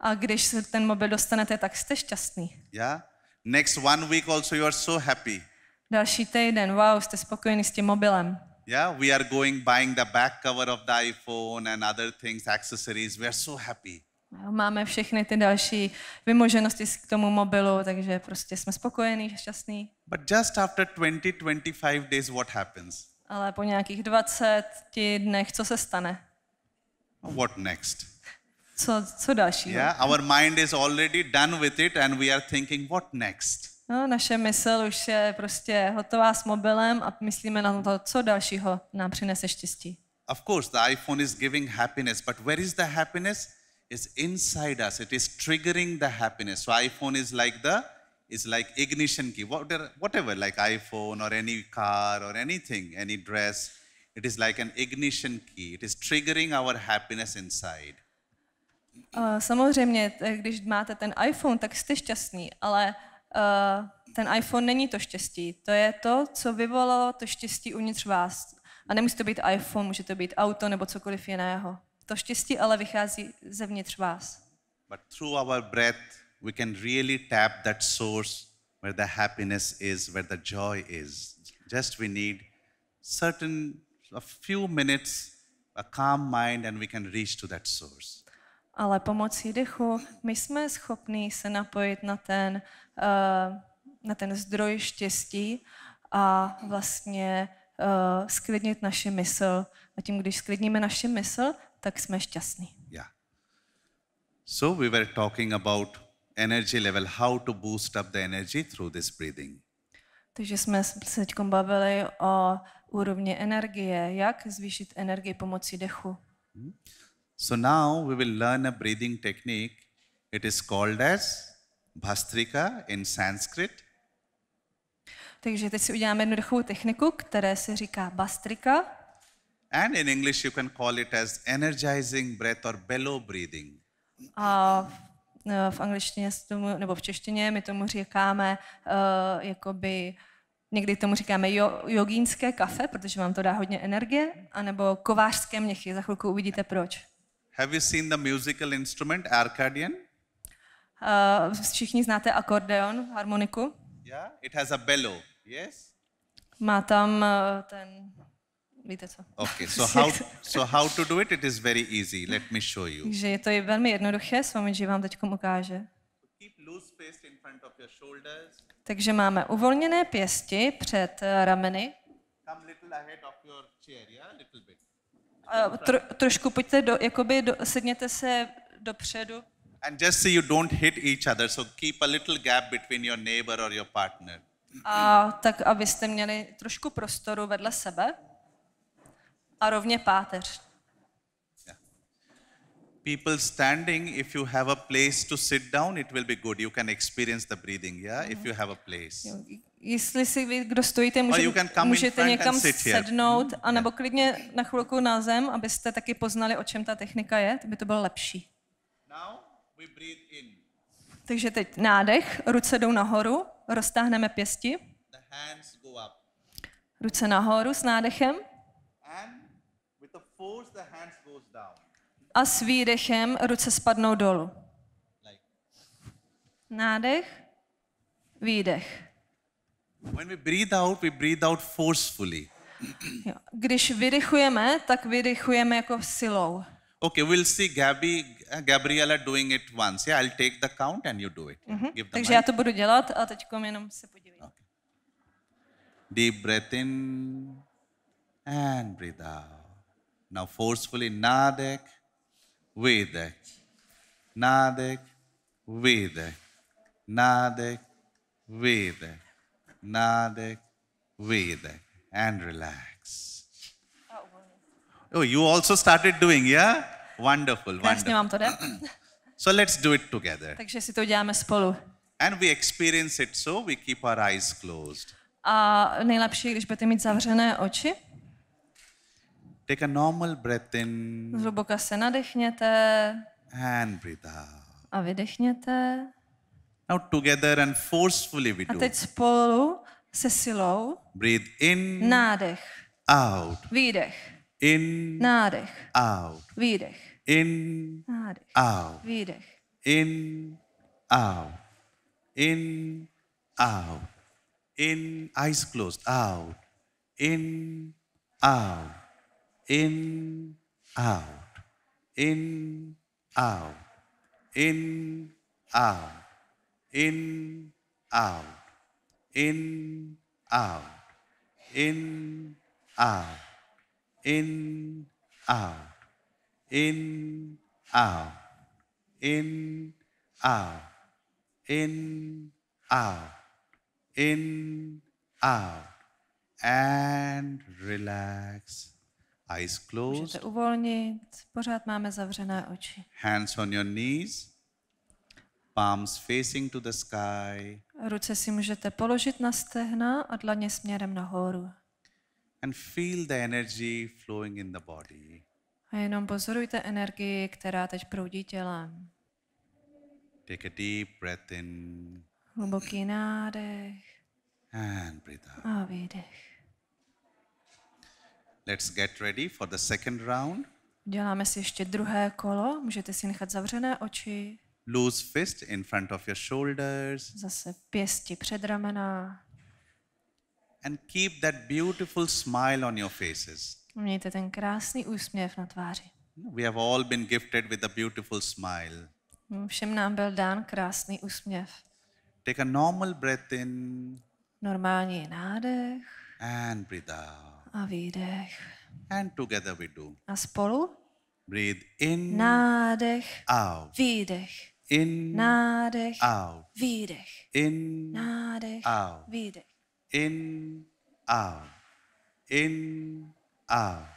A když se ten mobil dostanete, tak jste šťastný. Yeah. Next one week also you are so happy. Další týden, wow, jste spokojený s tím mobilem. Yeah. We are going buying the back cover of the iPhone and other things, accessories. We are so happy. Máme všechny ty další vymoženosti k tomu mobilu, takže prostě jsme spokojení, šťastní. But just after 20, 25 days, what happens? Ale po nějakých 20 dnech, co se stane? What next? Co, co další? Yeah, our mind is already done with it and we are thinking, what next? No, naše mysl už je prostě hotová s mobilem a myslíme na to, co dalšího nám přinese štěstí. Of course, the iPhone is giving happiness, but where is the happiness? It's inside us. It is triggering the happiness. So iPhone is like the is like ignition key. Whatever, whatever, like iPhone or any car or anything, any dress. It is like an ignition key. It is triggering our happiness inside. Uh, samozřejmě, t- když máte ten iPhone, tak jste šťastný, ale uh, ten iPhone není to štěstí. To je to, co vyvolalo to štěstí uvnitř vás. A nemusí to být iPhone, může to být auto nebo cokoliv jiného. To štěstí ale vychází zevnitř vás. But through our breath, we can really tap that source where the happiness is, where the joy is. Just we need certain, a few minutes, a calm mind, and we can reach to that source. Ale pomocí dechu my jsme schopní se napojit na ten, uh, na ten zdroj štěstí a vlastně uh, sklidnit naši mysl. A tím, když sklidníme naši mysl, tak jsme šťastní. Yeah. So we were talking about energy level, how to boost up the energy through this breathing. Takže jsme se teď bavili o úrovni energie, jak zvýšit energii pomocí dechu. So now we will learn a breathing technique. It is called as Bhastrika in Sanskrit. Takže teď si uděláme jednu dechovou techniku, které se říká bastrika. And in English, you can call it as energizing breath or bellow breathing. A v, eh, v angličtině tomu, nebo v češtině my tomu říkáme uh, jakoby, někdy tomu říkáme jo, jogínské kafe, protože vám to dá hodně energie, anebo kovářské měchy, za chvilku uvidíte proč. Have you seen the musical instrument Arcadian? Uh, všichni znáte akordeon, harmoniku. Yeah, it has a bellow. Yes. Má tam uh, ten, víte co. Okay. [LAUGHS] So how so how to do it? It is very easy. Let me show you. Takže je to je velmi jednoduché, s vámi, že vám teď ukáže. Keep loose space in front of your shoulders. Takže máme uvolněné pěsti před eh, rameny. Come little ahead of your chair. Yeah, little bit. Uh, tro, trošku pojďte do, jakoby do, sedněte se dopředu. And just so you don't hit each other, so keep a little gap between your neighbor or your partner. A tak, abyste měli trošku prostoru vedle sebe a rovně páteř. People standing, if you have a place to sit down, it will be good. You can experience the breathing, yeah, if you have a place. Jestli si vy, kdo stojíte, můžete někam sednout, anebo klidně na chvilku na zem, abyste taky poznali, o čem ta technika je, to by to bylo lepší. Now we breathe in. Takže teď nádech, ruce jdou nahoru, roztáhneme pěsti, The hands go up. ruce nahoru s nádechem a s výdechem ruce spadnou dolů. Nádech, výdech. when we breathe out, we breathe out forcefully. Když vydechujeme, tak vydechujeme jako silou. Okay, we'll see Gabby, Gabriella doing it once. Yeah, I'll take the count and you do it. Give the Takže já mic. to budu dělat a teď jenom se podívejte. Deep breath in and breathe out. Now forcefully Nadek, Vedek, Nadek, Vedek, Nadek, Vedek, Nadek, Vedek, and relax. Oh, you also started doing, yeah? Wonderful, Krásně wonderful. vám to jde. [CLEARS THROAT] So let's do it together. Takže si to děláme spolu. And we experience it so we keep our eyes closed. A nejlepší, když budete mít zavřené oči, Take a normal breath in. Zhluboka se nadechněte. And breathe out. a vydechněte. Now together and forcefully we A do. teď spolu se silou. Breathe in, nádech, out, výdech, in, nádech, out, výdech, in, nádech, out, výdech. in, out, in, out, in, eyes closed, out, in, out, in, out, in, out, in, out, in, out, in, out, in, out, in, out, in, out, in, out, in, out, in, out, and relax. Eyes closed, Můžete uvolnit, pořád máme zavřené oči. hands on your knees, palms facing to the sky, Ruce si můžete položit na stehna a dlaně směrem nahoru. and feel the energy flowing in the body. A jenom pozorujte energii, která teď proudí tělem. Take a deep breath in Hluboký nádech and breathe out. a výdech. Let's get ready for the second round. Děláme si ještě druhé kolo. Můžete si nechat zavřené oči. Loose fist in front of your shoulders Zase pěsti před ramena. and keep that beautiful smile on your faces. Mějte ten krásný úsměv na tváři. We have all been gifted with a beautiful smile. Všem nám byl dán krásný úsměv. Take a normal breath in Normální nádech and breathe out. A výdech. And together we do. A spolu? Breathe in, nádech, out, výdech, in, nádech, out, výdech, in, nádech, out, výdech. in, out, in, out,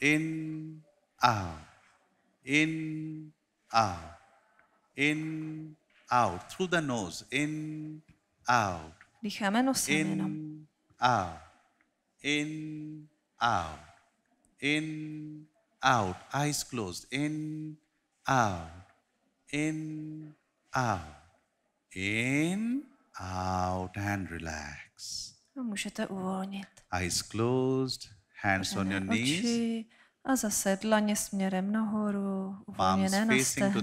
in, out, in, out, in, out, through the nose, in, out, Dýcháme nosem jenom. in, out, in, out, in, out, eyes closed, in, out, in, out, in, out, and relax. Můžete uvolnit. Eyes closed, hands on your knees, a zase dlaně směrem nahoru, uvolněné na facing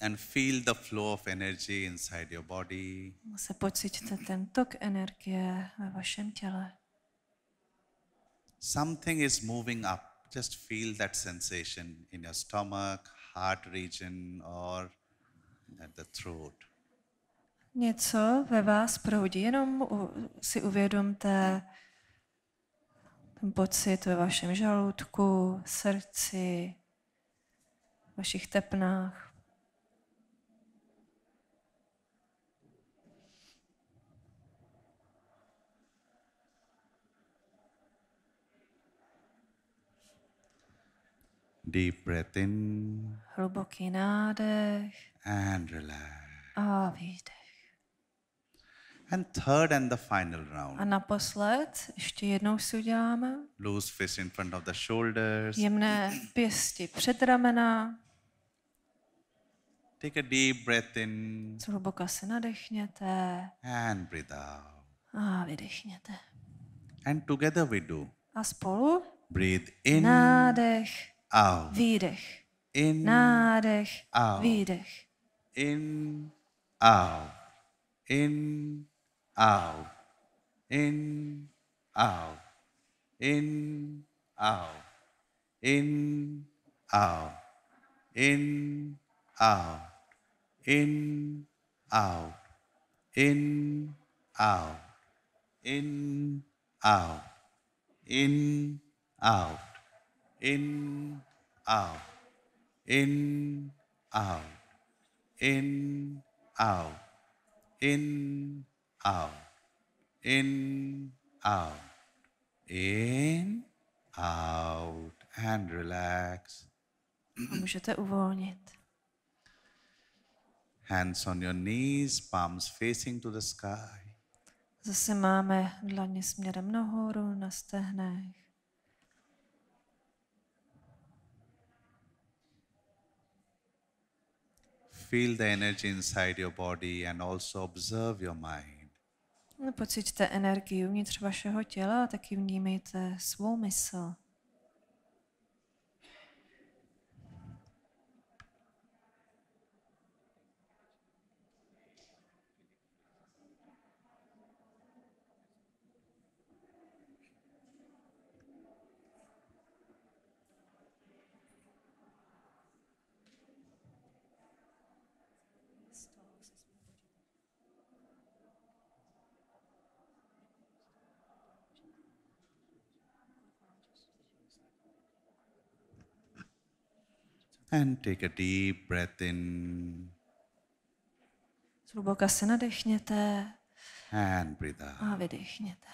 And feel the flow of energy inside your body. Zase pociťte ten tok energie ve vašem těle. Something is moving up. Just feel that sensation in your stomach, heart region, or at the throat. Něco ve vás proudí, jenom si uvědomte ten pocit ve vašem žaludku, srdci, vašich tepnách. Deep breath in Hluboký nádech and relax. a výdech. And third and the final round. A naposled ještě jednou si uděláme Loose fist in front of the shoulders. jemné pěsti před ramena, Take a deep breath in zhluboka se nadechněte and breathe out. a vydechněte. And together we do. A spolu Breathe in, nádech, out, výdech, in, nádech, Out. výdech. in, out, in, out, in, out, in, out, in, out, in, out, in, out, in, out, in, out, in, out, in, out, in, out in, out, in, out, in, out, in, out, and relax. A můžete uvolnit. Hands on your knees, palms facing to the sky. Zase máme dlaně směrem nahoru, na stehnech. Feel the energy inside your body and also observe your mind. No, Pociťte energii uvnitř vašeho těla a taky vnímejte svou mysl. And take a deep breath in Zhluboka se nadechněte and breathe out. a vydechněte.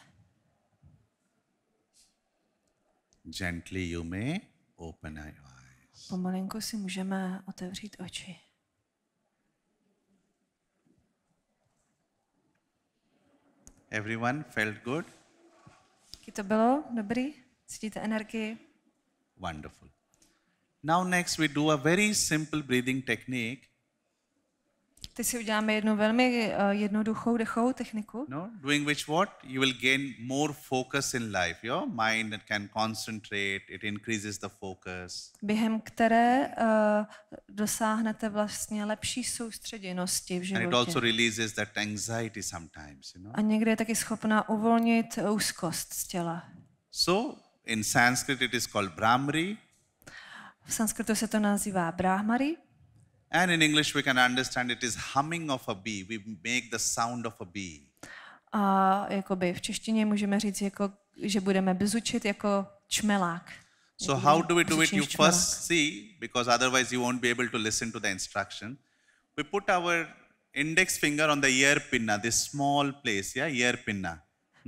Gently, you may open your eyes. Pomalinku si můžeme otevřít oči. Everyone felt good? Jaký to bylo? Dobrý? Cítíte energii? Wonderful. Now, next, we do a very simple breathing technique Teď si uděláme jednu velmi uh, jednoduchou dechovou techniku. No, doing which what you will gain more focus in life. Your mind can concentrate. It increases the focus. během které uh, dosáhnete vlastně lepší soustředěnosti v And it životě. also releases that anxiety sometimes, you know. A někdy je taky schopná uvolnit úzkost z těla. So in Sanskrit it is called Brahmari, V sanskritu se to nazývá brahmari and in English we can understand it is humming of a bee. We make the sound of a bee. a jakoby v češtině můžeme říct, jako, že budeme bzučit jako čmelák. So how do we do it? You čmelák. first see, because otherwise you won't be able to listen to the instruction. We put our index finger on the ear pinna, this small place, yeah, ear pinna.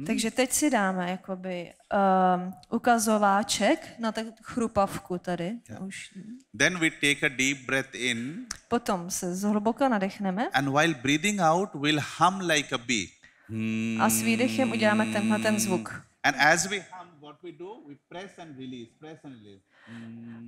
Takže teď si dáme jakoby um, ukazováček na tak chrupavku tady. Už. Then we take a deep breath in, Potom se zhluboka nadechneme and while breathing out, we'll hum like a bee. a s výdechem uděláme tenhle ten zvuk. And as we hum, what we do, we press and release, press and release.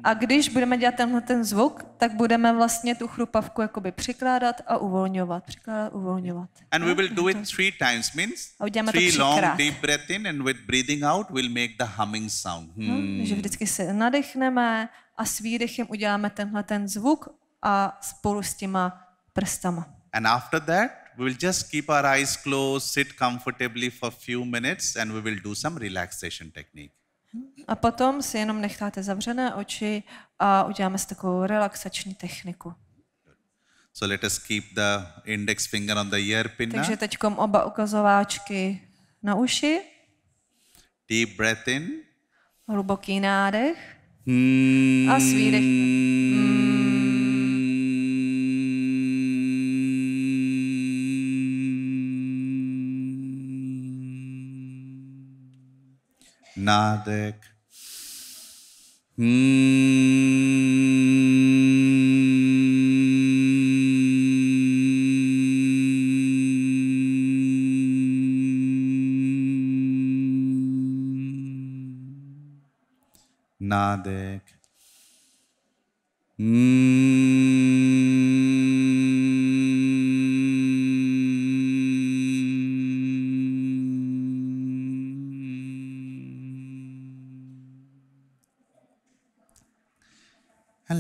A když budeme dělat tenhle ten zvuk, tak budeme vlastně tu chrupavku jakoby přikládat a uvolňovat, přikládat, uvolňovat. And we will do it three times, means three long deep breath in, and with breathing out, we'll make the humming sound. Hmm. Takže vždycky se nadechneme a s výdechem uděláme tenhle ten zvuk a spolu s těma prstama. And after that, we will just keep our eyes closed, sit comfortably for few minutes, and we will do some relaxation technique. A potom si jenom necháte zavřené oči a uděláme si takovou relaxační techniku. So let us keep the index finger on the ear pinna. Takže teď oba ukazováčky na uši, Deep breath in. hluboký nádech Hmm. a s výdechem. नादक नादक. Hmm.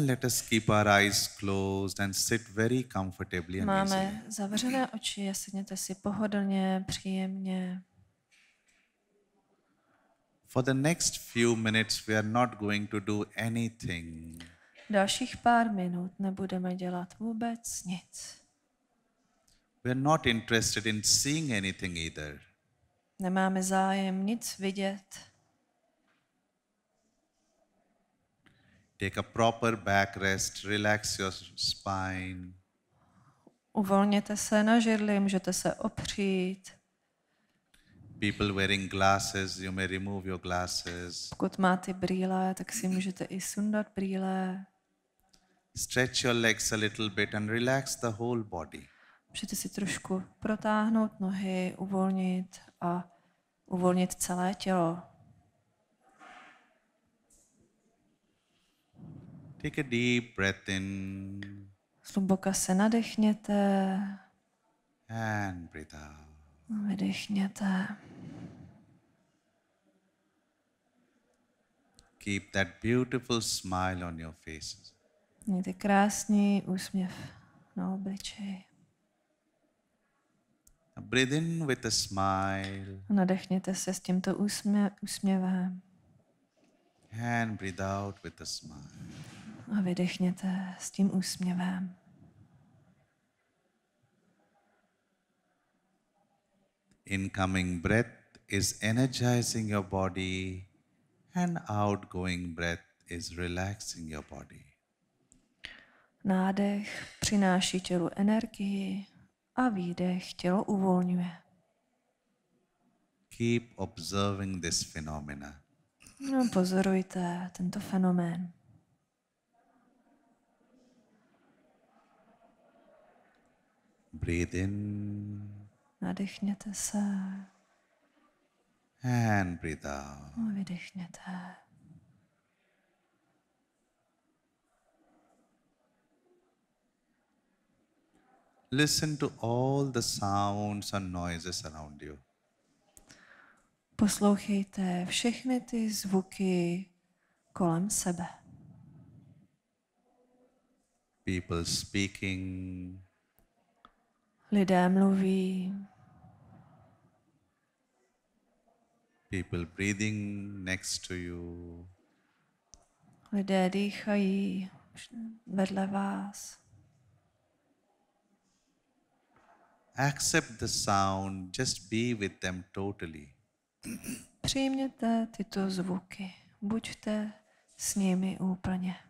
Let us keep our eyes closed and sit very comfortably and easily. Máme zavřené oči a sedněte si pohodlně, příjemně. For the next few minutes, we are not going to do anything. Dalších pár minut nebudeme dělat vůbec nic. We are not interested in seeing anything either. Nemáme zájem nic vidět. Take a proper back rest, relax your spine. Uvolněte se na židli, můžete se opřít. People wearing glasses, you may remove your glasses. Pokud máte brýle, tak si můžete i sundat brýle. Stretch your legs a little bit and relax the whole body. Můžete si trošku protáhnout nohy, uvolnit a uvolnit celé tělo. Take a deep breath in Zhluboka se nadechněte and breathe out. a vydechněte. Keep that beautiful smile on your faces. Mějte krásný úsměv na obličeji. Breathe in with a smile nadechněte se s tímto úsmě, úsměvem and breathe out with a smile. A vydechněte s tím úsměvem. Incoming breath is energizing your body, and outgoing breath is relaxing your body. Nádech přináší tělu energii a výdech tělo uvolňuje. Keep observing this phenomena. No, pozorujte tento fenomén. Breathe in Nadechněte se and breathe out. a vydechněte. Listen to all the sounds and noises around you. Poslouchejte všechny ty zvuky kolem sebe. People speaking, Lidé mluví, people breathing next to you, lidé dýchají vedle vás. accept the sound, just be with them totally. Přijměte tyto zvuky, buďte s nimi úplně.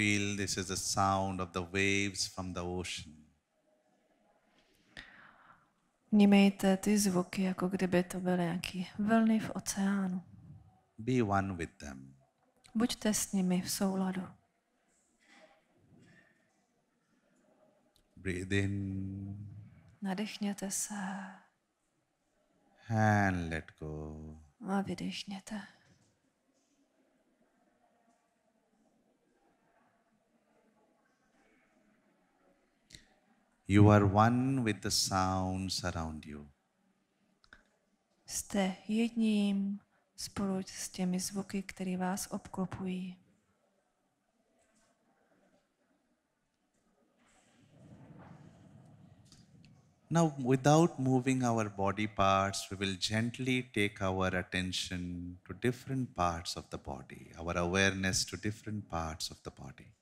Feel this is the sound of the waves from the ocean. Vnímejte ty zvuky, jako kdyby to byly nějaké vlny v oceánu. Be one with them. Buďte s nimi v souladu. Breathe in Nadechněte se and let go. a vydechněte. You are one with the sounds around you. Jste jedním spolu s těmi zvuky, které vás obklopují. Now, without moving our body parts, we will gently take our attention to different parts of the body, our awareness to different parts of the body.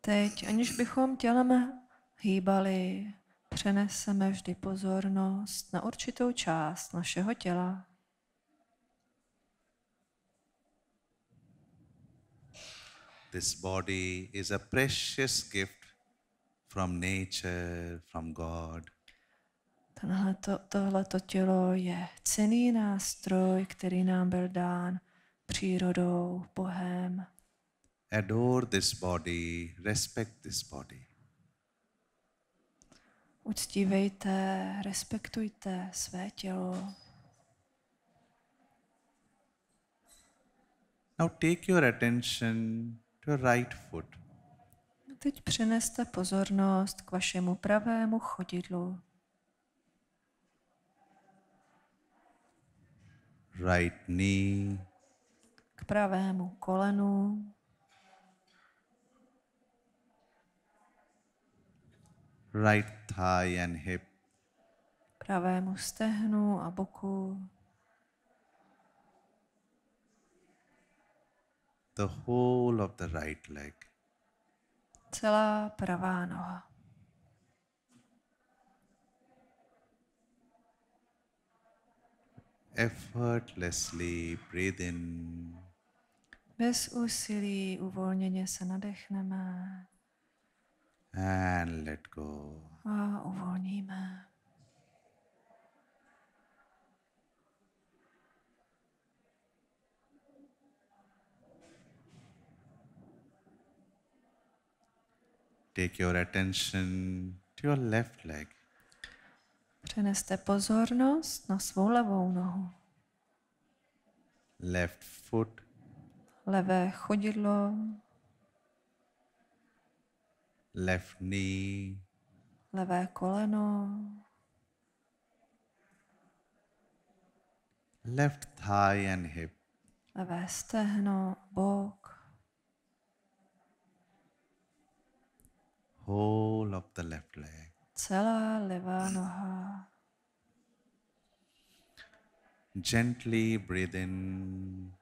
Teď, aniž bychom tělem hýbali, přeneseme vždy pozornost na určitou část našeho těla. This body is a precious gift from nature, from God. Tohleto, tohleto tělo je cený nástroj, který nám byl dán přírodou, Bohem. Adore this body, respect this body. Uctívejte, respektujte své tělo. Now take your attention to your right foot. Teď přeneste pozornost k vašemu pravému chodidlu. right knee, k pravému kolenu, right thigh and hip, pravému stehnu a boku, the whole of the right leg. celá pravá noha. Effortlessly breathe in Bez úsilí uvolněně se nadechneme and let go. a uvolníme. Take your attention to your left leg. Přeneste pozornost na svou levou nohu. Left foot, Levé chodidlo, left knee, levé koleno, left thigh and hip, levé stehno, bok, whole of the left leg. celá levá noha. Gently breathe in.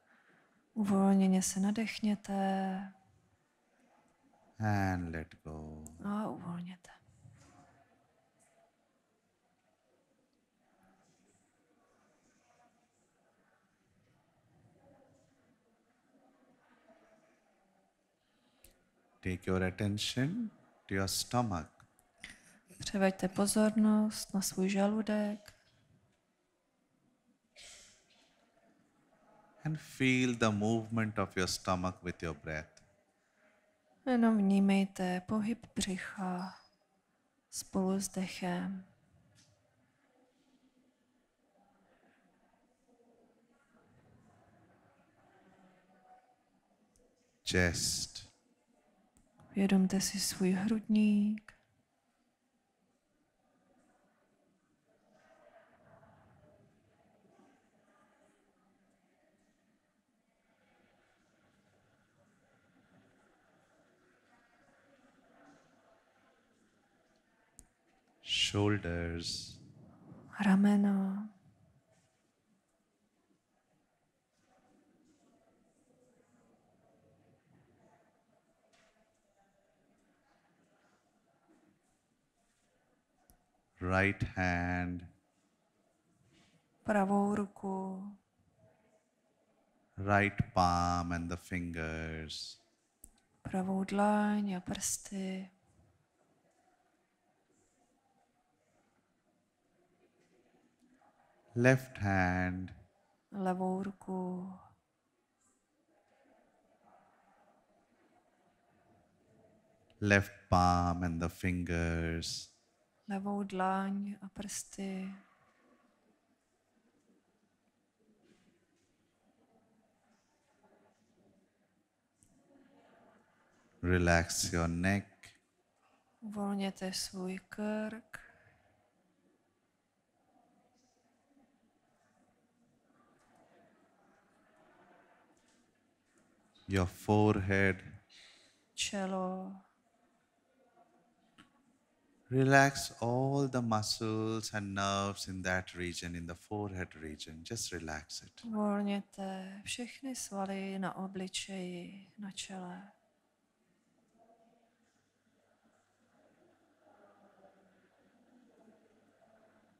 Uvolněně se nadechněte and let go. Take your attention to your stomach. Převeďte pozornost na svůj žaludek and feel the movement of your stomach with your breath. Jenom vnímejte pohyb břicha spolu s dechem. Chest. Vědomte si svůj hrudník. Shoulders, rameno, right hand, pravou ruku, right palm and the fingers, pravou dlaň a prsty, left hand, levou ruku, left palm and the fingers, levou dlaň a prsty, relax your neck, uvolněte svůj krk, your forehead, čelo, Relax all the muscles and nerves in that region, in the forehead region. Just relax it. uvolněte všechny svaly na obličeji, na čele.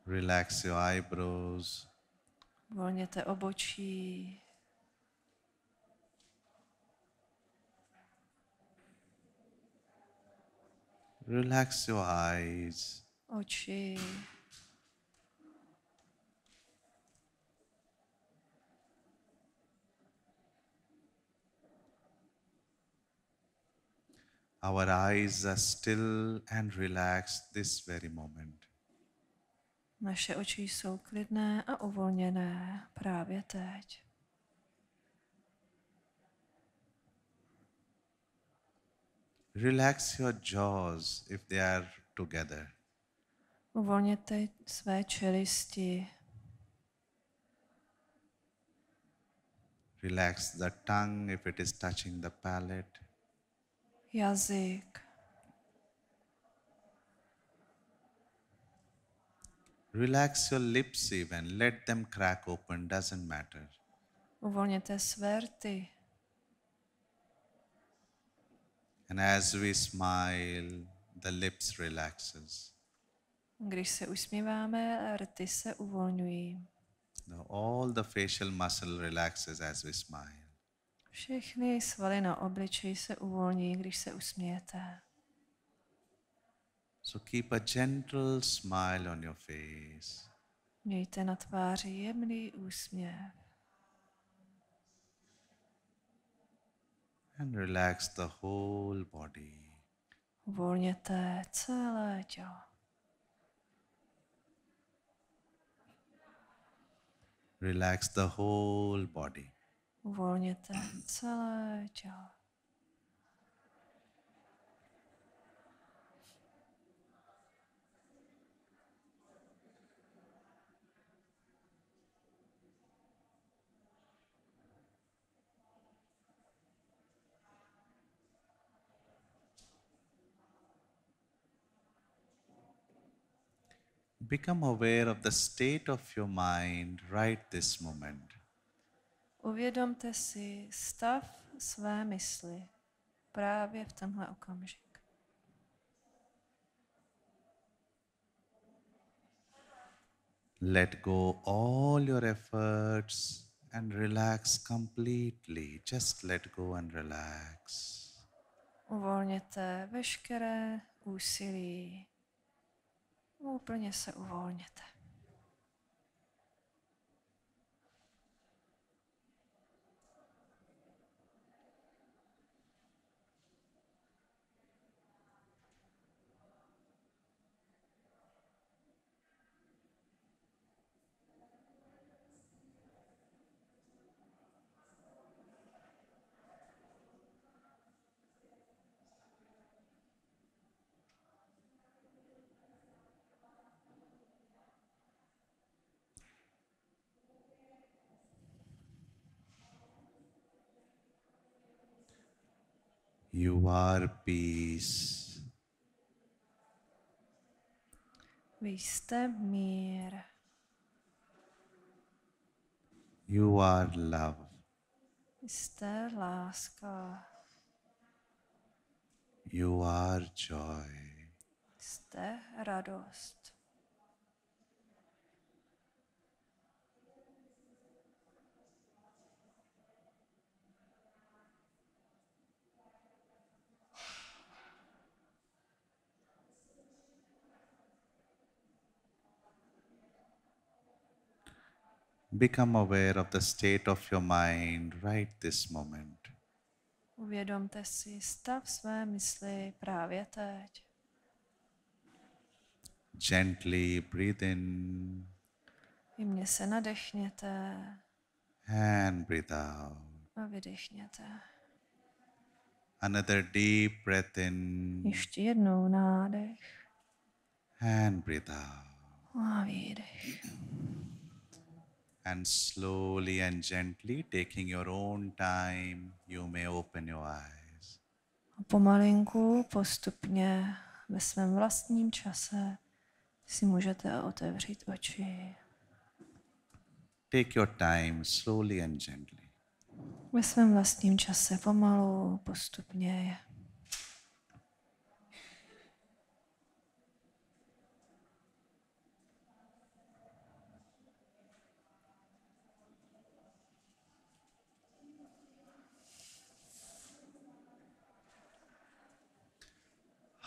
Relax your eyebrows. Uvolněte obočí, Relax your eyes. oči, Our eyes are still and relaxed this very moment. naše oči jsou klidné a uvolněné právě teď. Relax your jaws if they are together. Uvolněte své čelisti, Relax the tongue if it is touching the palate. jazyk, Relax your lips even. Let them crack open, doesn't matter. uvolněte své rty. And as we smile, the lips relaxes. Když se usmíváme, rty se uvolňují. Now all the facial muscle relaxes as we smile. Všechny svaly na obličeji se uvolní, když se usmějete. So keep a gentle smile on your face. Mějte na tváři jemný úsměv. And relax the whole body. Uvolněte celé tělo. Relax the whole body. Uvolněte celé tělo. Become aware of the state of your mind right this moment. Uvědomte si stav své mysli právě v tenhle okamžik. Let go all your efforts and relax completely. Just let go and relax. Uvolněte veškeré úsilí. Úplně se uvolněte. Are peace. Vy jste mír. You are love. Vy jste láska. You are joy. Jste radost. Become aware of the state of your mind right this moment. Uvědomte si stav své mysli právě teď. Gently breathe in Jemně se nadechněte and breathe out. a vydechněte. Another deep breath in Ještě jednou nádech and breathe out. a výdech. And slowly and gently, taking your own time, you may open your eyes. A pomalinku, postupně, ve svém vlastním čase si můžete otevřít oči. Take your time slowly and gently. Ve svém vlastním čase pomalu, postupně.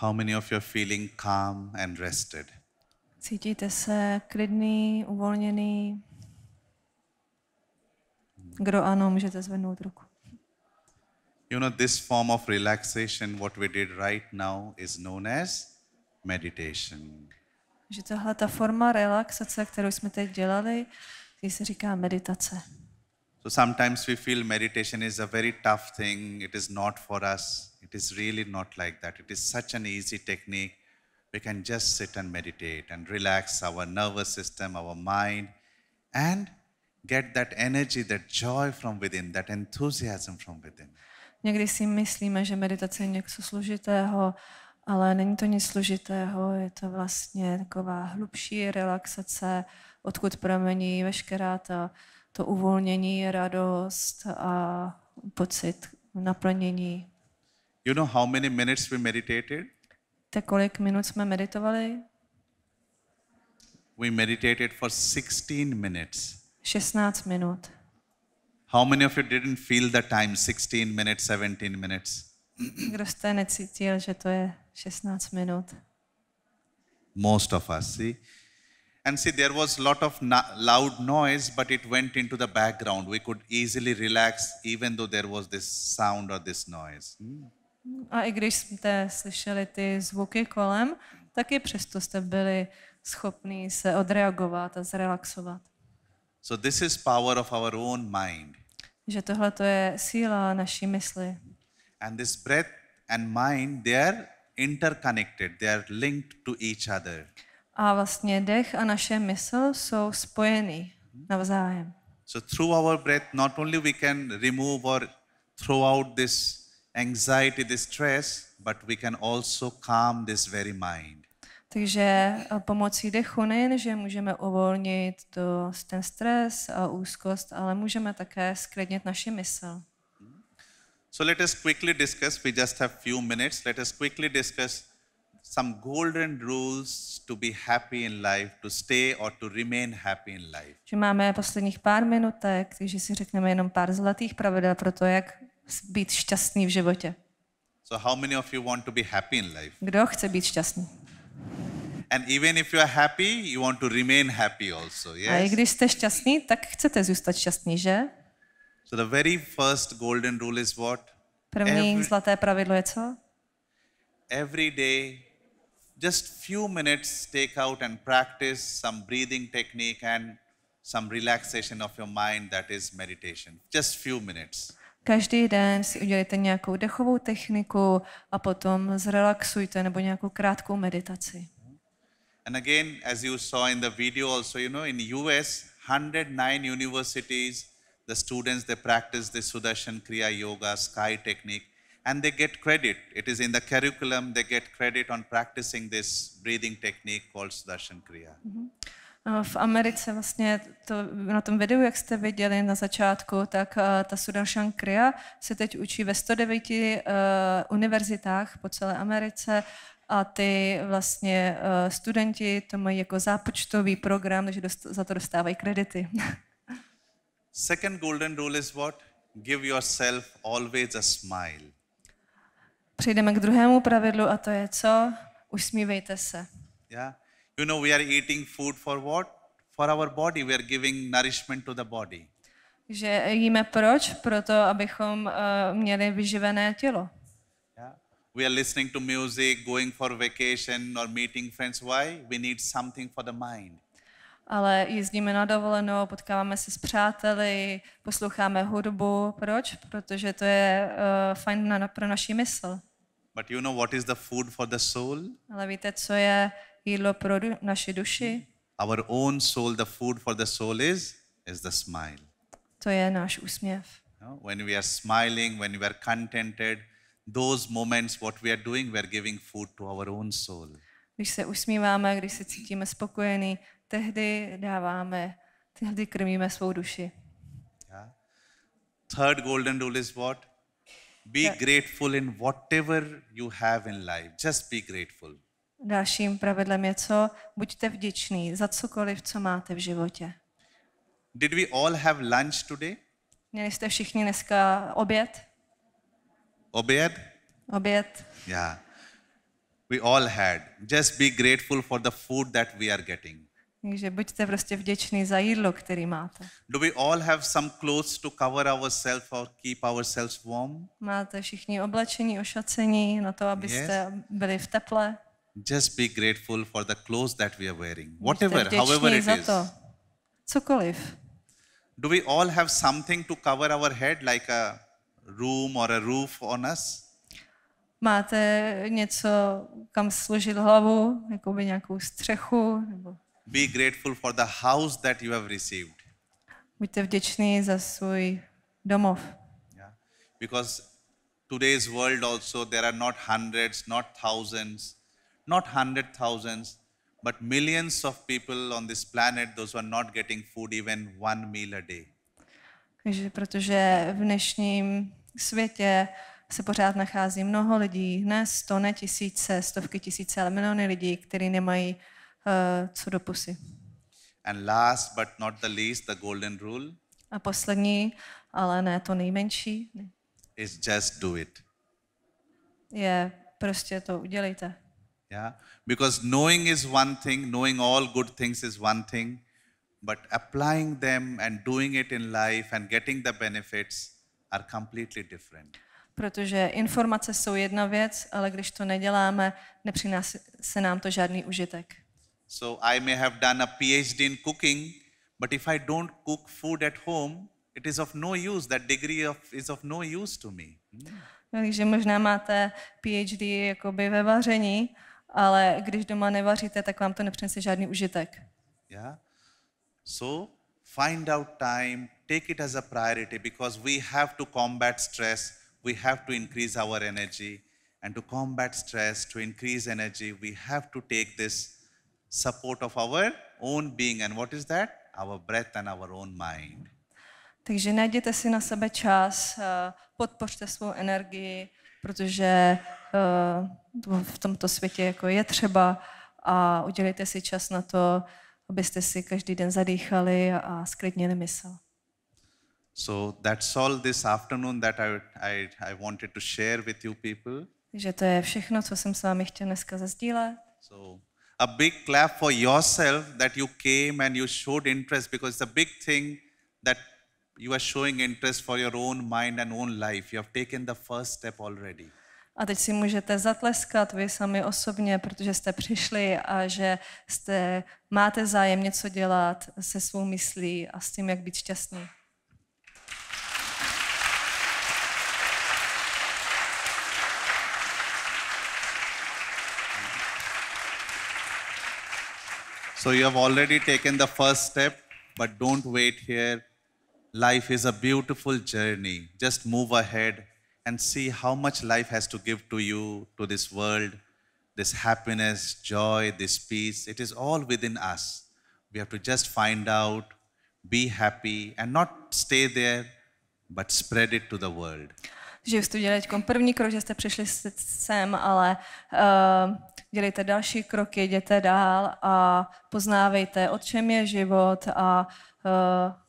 How many of you are feeling calm and rested? Cítíte se klidný, uvolněný? Kdo ano, můžete zvednout ruku. You know, this form of relaxation, what we did right now, is known as meditation. Že tahle ta forma relaxace, kterou jsme teď dělali, se říká meditace. So sometimes we feel meditation is a very tough thing, it is not for us. It is really not like that. It is such an easy technique. We can just sit and meditate and relax our nervous system, our mind, and get that energy, that joy from within, that enthusiasm from within. Někdy si myslíme, že meditace je něco složitého, ale není to nic složitého, je to vlastně taková hlubší relaxace, odkud pramení veškerá ta, to uvolnění, radost a pocit naplnění. You know how many minutes we meditated? Víte, kolik minut jsme meditovali? We meditated for 16 minutes. 16 minut. How many of you didn't feel the time 16 minutes, 17 minutes? Kdo jste necítil, že to je 16 minut? Most of us, see? And see, there was a lot of no- loud noise, but it went into the background. We could easily relax even though there was this sound or this noise. Hmm? A i když jste slyšeli ty zvuky kolem, tak i přesto jste byli schopní se odreagovat a zrelaxovat. So, this is power of our own mind. Že tohle to je síla naší mysli. And this breath and mind, they are interconnected, they are linked to each other. A vlastně dech a naše mysl jsou spojený navzájem. So, through our breath, not only we can remove or throw out this anxiety, this stress, but we can also calm this very mind. Takže eh, pomocí dechu nejen, že můžeme uvolnit to, ten stres a úzkost, ale můžeme také sklidnit naši mysl. So let us quickly discuss, we just have few minutes, let us quickly discuss some golden rules to be happy in life, to stay or to remain happy in life. Že máme posledních pár minutek, takže si řekneme jenom pár zlatých pravidel pro to, jak být šťastný v životě. So how many of you want to be happy in life? Kdo chce být šťastný? And even if you are happy, you want to remain happy also, A i yes? když jste šťastný, tak chcete zůstat šťastný, že? So the very first golden rule is what? První Every- zlaté pravidlo je co? Every day, just few minutes, take out and practice some breathing technique and some relaxation of your mind, that is meditation. Just few minutes. Každý den si udělejte nějakou dechovou techniku a potom zrelaxujte nebo nějakou krátkou meditaci. And again, as you saw in the video also, you know, in US, 109 universities, the students, they practice the Sudarshan Kriya Yoga, Sky technique. and they get credit. It is in the curriculum, they get credit on practicing this breathing technique called Sudarshan Kriya. Eh, V Americe vlastně to, na tom videu, jak jste viděli na začátku, tak eh, ta Sudarshan Kriya se teď učí ve 109 uh, univerzitách po celé Americe a ty vlastně uh, studenti to mají jako zápočtový program, takže dost, za to dostávají kredity. [LAUGHS] Second golden rule is what? Give yourself always a smile. Přejdeme k druhému pravidlu a to je co? Usmívejte se. Yeah. You know, we are eating food for what? For our body. We are giving nourishment to the body. Že jíme proč? Proto, abychom uh, měli vyživené tělo. Yeah. We are listening to music, going for vacation or meeting friends. Why? We need something for the mind. Ale jezdíme na dovolenou, potkáváme se s přáteli, posloucháme hudbu. Proč? Protože to je uh, fajn na, pro naši mysl. But you know what is the food for the soul? Ale víte, co je jídlo pro naši duši? Our own soul, the food for the soul is is the smile. To je náš úsměv. When we are smiling, when we are contented, those moments, what we are doing, we are giving food to our own soul. Když se usmíváme, když se cítíme spokojení, tehdy dáváme, tehdy krmíme svou duši. Yeah. Third golden rule is what? Be grateful in whatever you have in life. Just be grateful. Dalším pravidlem je co? Buďte vděční za cokoliv, co máte v životě. Did we all have lunch today? Měli jste všichni dneska oběd? Obed? Oběd. Yeah. We all had. Just be grateful for the food that we are getting. Takže buďte prostě vděční za jídlo, který máte. Do we all have some clothes to cover ourselves or keep ourselves warm? Máte všichni oblečení, ošacení na to, abyste byli v teple. Just be grateful for the clothes that we are wearing. Whatever, however it za is. to. Cokoliv. Do we all have something to cover our head like a room or a roof on us? Máte něco, kam složit hlavu, jako by nějakou střechu, nebo Be grateful for the house that you have received. buďte vděční za svůj domov. Yeah. Because today's world also there are not hundreds, not thousands, not hundred thousands, but millions of people on this planet those who are not getting food even one meal a day. Takže protože v dnešním světě se pořád nachází mnoho lidí, ne sto, ne tisíce, stovky tisíce, ale miliony lidí, kteří nemají uh, co do pusy. And last but not the least, the golden rule A poslední, ale ne to nejmenší, is just do it. je prostě to udělejte. Yeah. Because knowing is one thing, knowing all good things is one thing, but applying them and doing it in life and getting the benefits are completely different. Protože informace jsou jedna věc, ale když to neděláme, nepřináší se nám to žádný užitek. So I may have done a PhD in cooking, but if I don't cook food at home, it is of no use. That degree of, is of no use to me. Hmm. Takže možná máte PhD jakoby ve vaření, ale když doma nevaříte, tak vám to nepřinese žádný užitek. Yeah. So find out time, take it as a priority because we have to combat stress. We have to increase our energy. And to combat stress, to increase energy, we have to take this support of our own being. And what is that? Our breath and our own mind. Takže najděte si na sebe čas, eh, podpořte svou energii, protože to v tomto světě jako je třeba a udělejte si čas na to, abyste si každý den zadýchali a sklidnili mysl. So that's all this afternoon that I, I, I wanted to share with you people. Takže to je všechno, co jsem s vámi chtěl dneska zazdílet. So a big clap for yourself that you came and you showed interest because it's a big thing that you are showing interest for your own mind and own life. You have taken the first step already. A teď si můžete zatleskat vy sami osobně, protože jste přišli a že jste, máte zájem něco dělat se svou myslí a s tím, jak být šťastný. So you have already taken the first step, but don't wait here. Life is a beautiful journey. Just move ahead and see how much life has to give to you, to this world, this happiness, joy, this peace. It is all within us. We have to just find out, be happy, and not stay there, but spread it to the world. že jste udělali první krok, že jste přišli sem, ale uh, dělejte další kroky, jděte dál a poznávejte, o čem je život a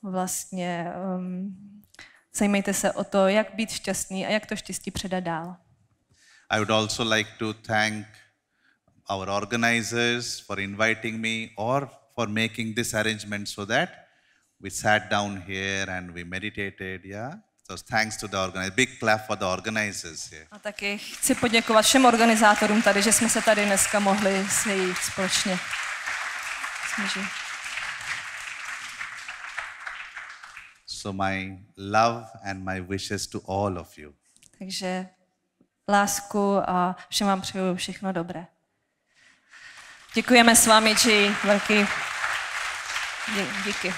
vlastně um, zajímejte se o to, jak být šťastný a jak to štěstí předat dál. I would also like to thank our organizers for inviting me or for making this arrangement so that we sat down here and we meditated, yeah? So thanks to the organizers. Big clap for the organizers here. A taky chci poděkovat všem organizátorům tady, že jsme se tady dneska mohli sejít společně. Směži. So my love and my wishes to all of you. Takže lásku a všem vám přeju všechno dobré. Děkujeme s vámi, Či, velký. Dí- Díky.